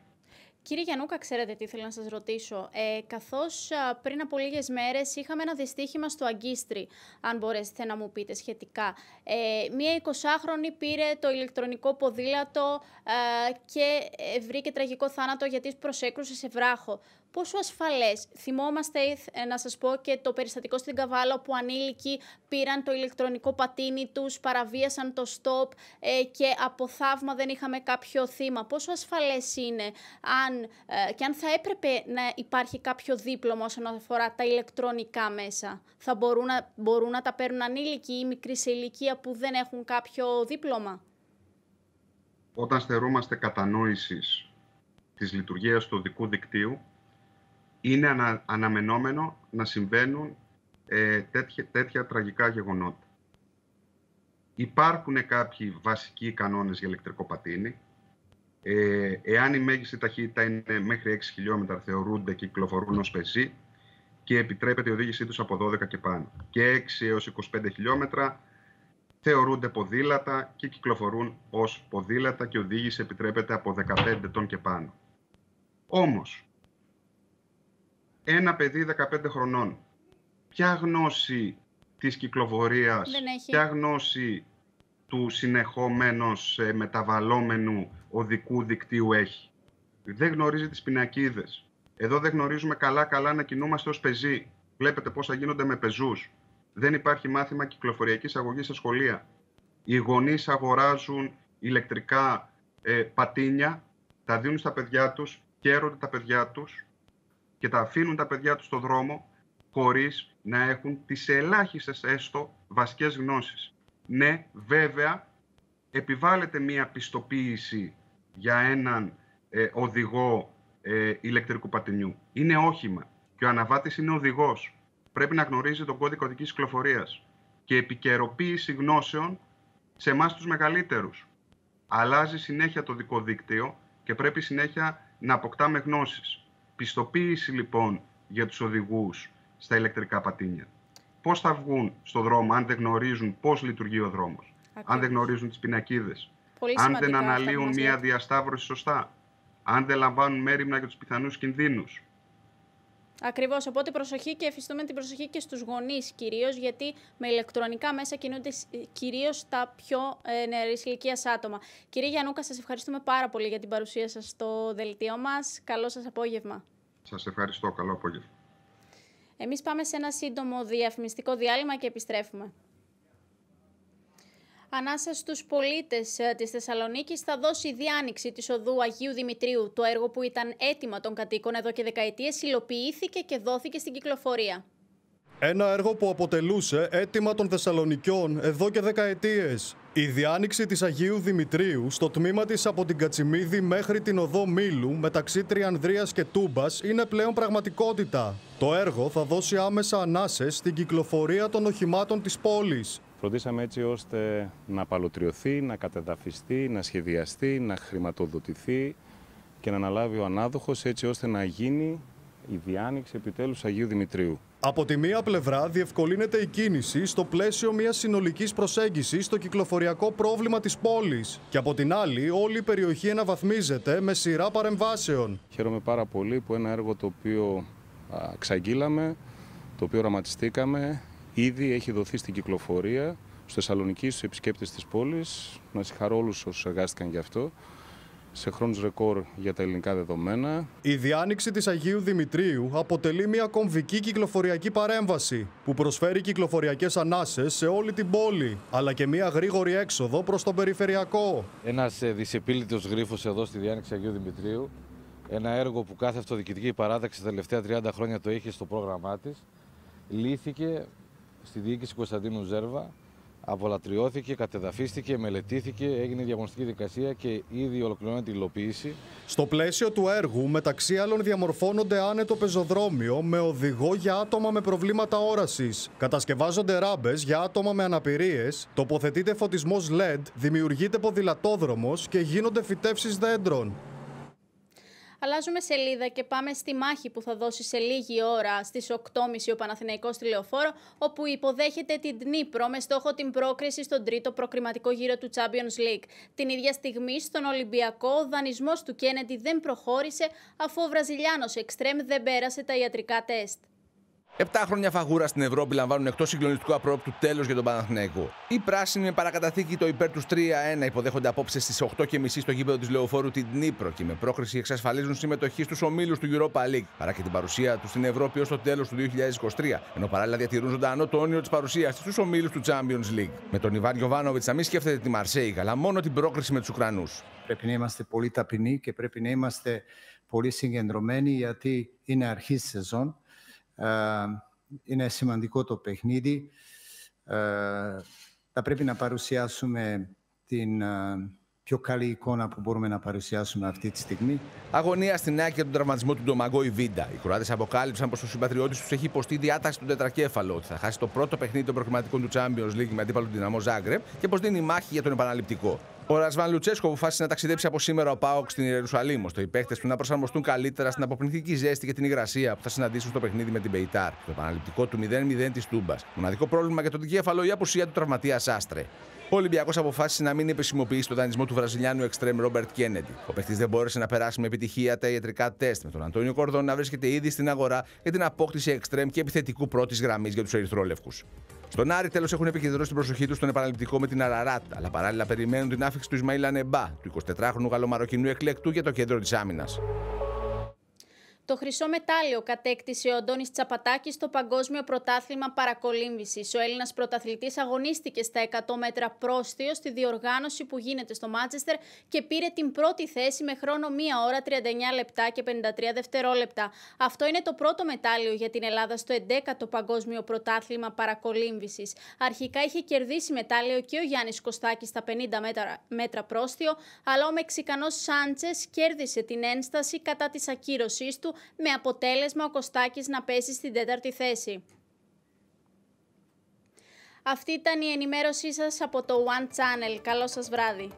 [SPEAKER 1] Κύριε Γιαννούκα, ξέρετε τι ήθελα να σας ρωτήσω. Ε, καθώς πριν από λίγες μέρες είχαμε ένα δυστύχημα στο Αγκίστρι, αν μπορέσετε να μου πείτε σχετικά. Ε, μία 20χρονη πήρε το ηλεκτρονικό ποδήλατο ε, και ε, βρήκε τραγικό θάνατο γιατί προσέκρουσε σε βράχο πόσο ασφαλές. Θυμόμαστε, ε, να σας πω, και το περιστατικό στην Καβάλα που ανήλικοι πήραν το ηλεκτρονικό πατίνι τους, παραβίασαν το stop ε, και από θαύμα δεν είχαμε κάποιο θύμα. Πόσο ασφαλές είναι αν, ε, και αν θα έπρεπε να υπάρχει κάποιο δίπλωμα όσον αφορά τα ηλεκτρονικά μέσα. Θα μπορούν να, μπορούν να τα παίρνουν ανήλικοι ή μικροί σε ηλικία που δεν έχουν κάποιο δίπλωμα;
[SPEAKER 26] Όταν στερούμαστε κατανόησης της λειτουργίας του οδικού δικτύου, είναι ανα, αναμενόμενο να συμβαίνουν ε, τέτοια, τέτοια τραγικά γεγονότα. Υπάρχουν κάποιοι βασικοί κανόνες για ηλεκτρικό πατίνι. Ε, εάν η μέγιστη ταχύτητα είναι μέχρι 6 χιλιόμετρα, θεωρούνται και κυκλοφορούν ως πεζοί και επιτρέπεται η οδήγησή τους από 12 και πάνω. Και 6 έως 25 χιλιόμετρα θεωρούνται ποδήλατα και κυκλοφορούν ως ποδήλατα και η οδήγηση επιτρέπεται από 15 ετών και πάνω. Όμως, ένα παιδί 15 χρονών, ποια γνώση της κυκλοφορίας, ποια γνώση του συνεχόμενος ε, μεταβαλλόμενου οδικού δικτύου έχει. Δεν γνωρίζει τις πινακίδες. Εδώ δεν γνωρίζουμε καλά-καλά να κινούμαστε ως πεζοί. Βλέπετε πόσα γίνονται με πεζούς. Δεν υπάρχει μάθημα κυκλοφοριακής αγωγής στα σχολεία. Οι γονείς αγοράζουν ηλεκτρικά ε, πατίνια, τα δίνουν στα παιδιά τους, καίρονται τα παιδιά τους και τα αφήνουν τα παιδιά τους στο δρόμο χωρίς να έχουν τις ελάχιστες έστω βασικές γνώσεις. Ναι, βέβαια, επιβάλλεται μία πιστοποίηση για έναν ε, οδηγό ε, ηλεκτρικού πατινιού. Είναι όχημα και ο αναβάτης είναι οδηγός. Πρέπει να γνωρίζει τον κώδικα οδικής κυκλοφορίας και επικαιροποίηση γνώσεων σε εμάς τους μεγαλύτερους. Αλλάζει συνέχεια το δικό δίκτυο και πρέπει συνέχεια να αποκτάμε γνώσεις. Πιστοποίηση λοιπόν για τους οδηγούς στα ηλεκτρικά πατίνια. Πώς θα βγουν στο δρόμο αν δεν γνωρίζουν πώς λειτουργεί ο δρόμος, αν δεν γνωρίζουν τις πινακίδες, αν δεν αναλύουν μία διασταύρωση σωστά, αν δεν λαμβάνουν μέρημνα για τους πιθανούς κινδύνους.
[SPEAKER 1] Ακριβώς, οπότε προσοχή και εφιστούμε την προσοχή και στους γονείς κυρίως, γιατί με ηλεκτρονικά μέσα κινούνται κυρίως τα πιο ε, νεαρής ηλικίας άτομα. Κύριε Γιαννούκα, σας ευχαριστούμε πάρα πολύ για την παρουσία σας στο δελτίο μας. Καλό σας απόγευμα.
[SPEAKER 26] Σας ευχαριστώ. Καλό απόγευμα.
[SPEAKER 1] Εμείς πάμε σε ένα σύντομο διαφημιστικό διάλειμμα και επιστρέφουμε. Ανάσα στους πολίτες ε, της Θεσσαλονίκης θα δώσει η διάνοιξη της οδού Αγίου Δημητρίου. Το έργο που ήταν έτοιμα των κατοίκων εδώ και δεκαετίες υλοποιήθηκε και δόθηκε στην κυκλοφορία.
[SPEAKER 27] Ένα έργο που αποτελούσε έτοιμα των Θεσσαλονικιών εδώ και δεκαετίες. Η διάνοιξη της Αγίου Δημητρίου στο τμήμα της από την Κατσιμίδη μέχρι την οδό Μήλου μεταξύ Τριανδρίας και Τούμπας είναι πλέον πραγματικότητα. Το έργο θα δώσει άμεσα ανάσες στην κυκλοφορία των οχημάτων της πόλης.
[SPEAKER 28] Φροντίσαμε έτσι ώστε να παλωτριωθεί, να κατεδαφιστεί, να σχεδιαστεί, να χρηματοδοτηθεί και να αναλάβει ο ανάδοχος έτσι ώστε να γίνει η διάνοιξη επιτέλους Αγίου Δημητρίου.
[SPEAKER 27] Από τη μία πλευρά διευκολύνεται η κίνηση στο πλαίσιο μιας συνολικής προσέγγισης στο κυκλοφοριακό πρόβλημα της πόλης και από την άλλη όλη η περιοχή αναβαθμίζεται με σειρά παρεμβάσεων.
[SPEAKER 28] Χαίρομαι πάρα πολύ που ένα έργο το οποίο ξαγγείλαμε, το οποίο οραματιστήκαμε, ήδη έχει δοθεί στην κυκλοφορία στο Θεσσαλονίκη στους επισκέπτες της πόλης. Να συγχαρώ όλους όσους εργάστηκαν γι' αυτό σε χρόνους ρεκόρ για τα ελληνικά δεδομένα.
[SPEAKER 27] Η διάνοιξη της Αγίου Δημητρίου αποτελεί μια κομβική κυκλοφοριακή παρέμβαση που προσφέρει κυκλοφοριακές ανάσες σε όλη την πόλη, αλλά και μια γρήγορη έξοδο προς τον περιφερειακό.
[SPEAKER 29] Ένας ε, δυσεπίλητος γρίφος εδώ στη διάνοιξη Αγίου Δημητρίου, ένα έργο που κάθε αυτοδιοικητική παράταξη τα τελευταία 30 χρόνια το είχε στο πρόγραμμά της, λύθηκε στη διοίκηση Κωνσταντίνου Ζέρβα απολατριώθηκε, κατεδαφίστηκε, μελετήθηκε, έγινε διαγωνιστική δικασία και ήδη ολοκληρώνεται η υλοποίηση.
[SPEAKER 27] Στο πλαίσιο του έργου, μεταξύ άλλων, διαμορφώνονται άνετο πεζοδρόμιο με οδηγό για άτομα με προβλήματα όρασης. Κατασκευάζονται ράμπες για άτομα με αναπηρίες, τοποθετείται φωτισμός LED, δημιουργείται ποδηλατόδρομος και γίνονται φυτεύσει δέντρων.
[SPEAKER 1] Αλλάζουμε σελίδα και πάμε στη μάχη που θα δώσει σε λίγη ώρα στις 8.30 ο Παναθηναϊκός στη Λεωφόρο, όπου υποδέχεται την Τνίπρο με στόχο την πρόκριση στον τρίτο προκριματικό γύρο του Champions League. Την ίδια στιγμή στον Ολυμπιακό, ο δανεισμός του Κέννετι δεν προχώρησε, αφού ο Βραζιλιάνος Εκστρέμ δεν πέρασε τα ιατρικά τεστ.
[SPEAKER 30] Επτά χρόνια φαγούρα στην Ευρώπη λαμβάνουν εκτός συγκλονιστικού απρόπτου τέλος για τον Παναθηναϊκό. Οι πράσινοι με παρακαταθήκη το υπέρ τους 3-1 υποδέχονται απόψε στις 8.30 στο γήπεδο της Λεωφόρου την Νύπρο και με πρόκριση εξασφαλίζουν συμμετοχή στους ομίλους του Europa League παρά και την παρουσία τους στην Ευρώπη ως το τέλος του 2023. Ενώ παράλληλα διατηρούν ζωντανό το όνειρο της παρουσίας στους ομίλους του Champions League. Με τον Ιβάν Γιοβάνοβιτ να μην σκέφτεται τη Μαρσέη, αλλά μόνο την πρόκριση με τους Ουκρανούς.
[SPEAKER 31] Πρέπει να είμαστε πολύ ταπεινοί και πρέπει να είμαστε πολύ συγκεντρωμένοι γιατί είναι αρχή σεζόν. Ε, είναι σημαντικό το παιχνίδι. Ε, θα πρέπει να παρουσιάσουμε την ε, πιο καλή εικόνα που μπορούμε να παρουσιάσουμε αυτή τη στιγμή.
[SPEAKER 30] Αγωνία στην άκρη για τον τραυματισμό του Ντομαγκό Ιβίντα. Οι Κροάτες αποκάλυψαν πως ο συμπατριώτης τους έχει υποστεί διάταξη του τετρακέφαλο, ότι θα χάσει το πρώτο παιχνίδι των προκριματικών του Champions League με αντίπαλο την Δυναμό Ζάγκρεπ και πως δίνει μάχη για τον επαναληπτικό. Ο Ρασβάν Λουτσέσκο αποφάσισε να ταξιδέψει από σήμερα ο Πάοκ στην Ιερουσαλήμ, ώστε οι παίχτε του να προσαρμοστούν καλύτερα στην αποπνητική ζέστη και την υγρασία που θα συναντήσουν στο παιχνίδι με την Πεϊτάρ. Το επαναληπτικό του 0-0 της Τούμπας. Μοναδικό πρόβλημα για τον δικέφαλο η απουσία του τραυματίας Άστρε. Ο Ολυμπιακός αποφάσισε να μην επισημοποιήσει το δανεισμό του Βραζιλιάνου εξτρέμ Ρόμπερτ Κέννεντι. Ο παίχτη δεν μπόρεσε να περάσει με επιτυχία τα ιατρικά τεστ, με τον Αντώνιο Κορδόν να βρίσκεται ήδη στην αγορά για την απόκτηση εξτρέμ και επιθετικού πρώτης γραμμής για τους Ερυθρόλευκους. Στον Άρη τέλος έχουν επικεντρώσει την προσοχή τους στον επαναληπτικό με την Αραράτ, αλλά παράλληλα περιμένουν την άφηξη του Ισμαήλ Ανεμπά, του 24χρονου γαλλομαροκινού εκλεκτού για το κέντρο της άμυνας.
[SPEAKER 1] Το χρυσό μετάλλιο κατέκτησε ο Αντώνης Τσαπατάκης στο Παγκόσμιο Πρωτάθλημα Παρακολύμβησης. Ο Έλληνας πρωταθλητής αγωνίστηκε στα 100 μέτρα πρόστιο στη διοργάνωση που γίνεται στο Μάτσεστερ και πήρε την πρώτη θέση με χρόνο 1 ώρα 39 λεπτά και 53 δευτερόλεπτα. Αυτό είναι το πρώτο μετάλλιο για την Ελλάδα στο 11ο Παγκόσμιο Πρωτάθλημα Παρακολύμβησης. Αρχικά είχε κερδίσει μετάλλιο και ο Γιάννης Κωστάκης στα 50 μέτρα, μέτρα πρόστιο, αλλά ο Μεξικανός Σάντσες κέρδισε την ένσταση κατά της ακύρωσής του με αποτέλεσμα ο Κωστάκης να πέσει στην τέταρτη θέση. Αυτή ήταν η ενημέρωσή σας από το One Channel. Καλό σας βράδυ.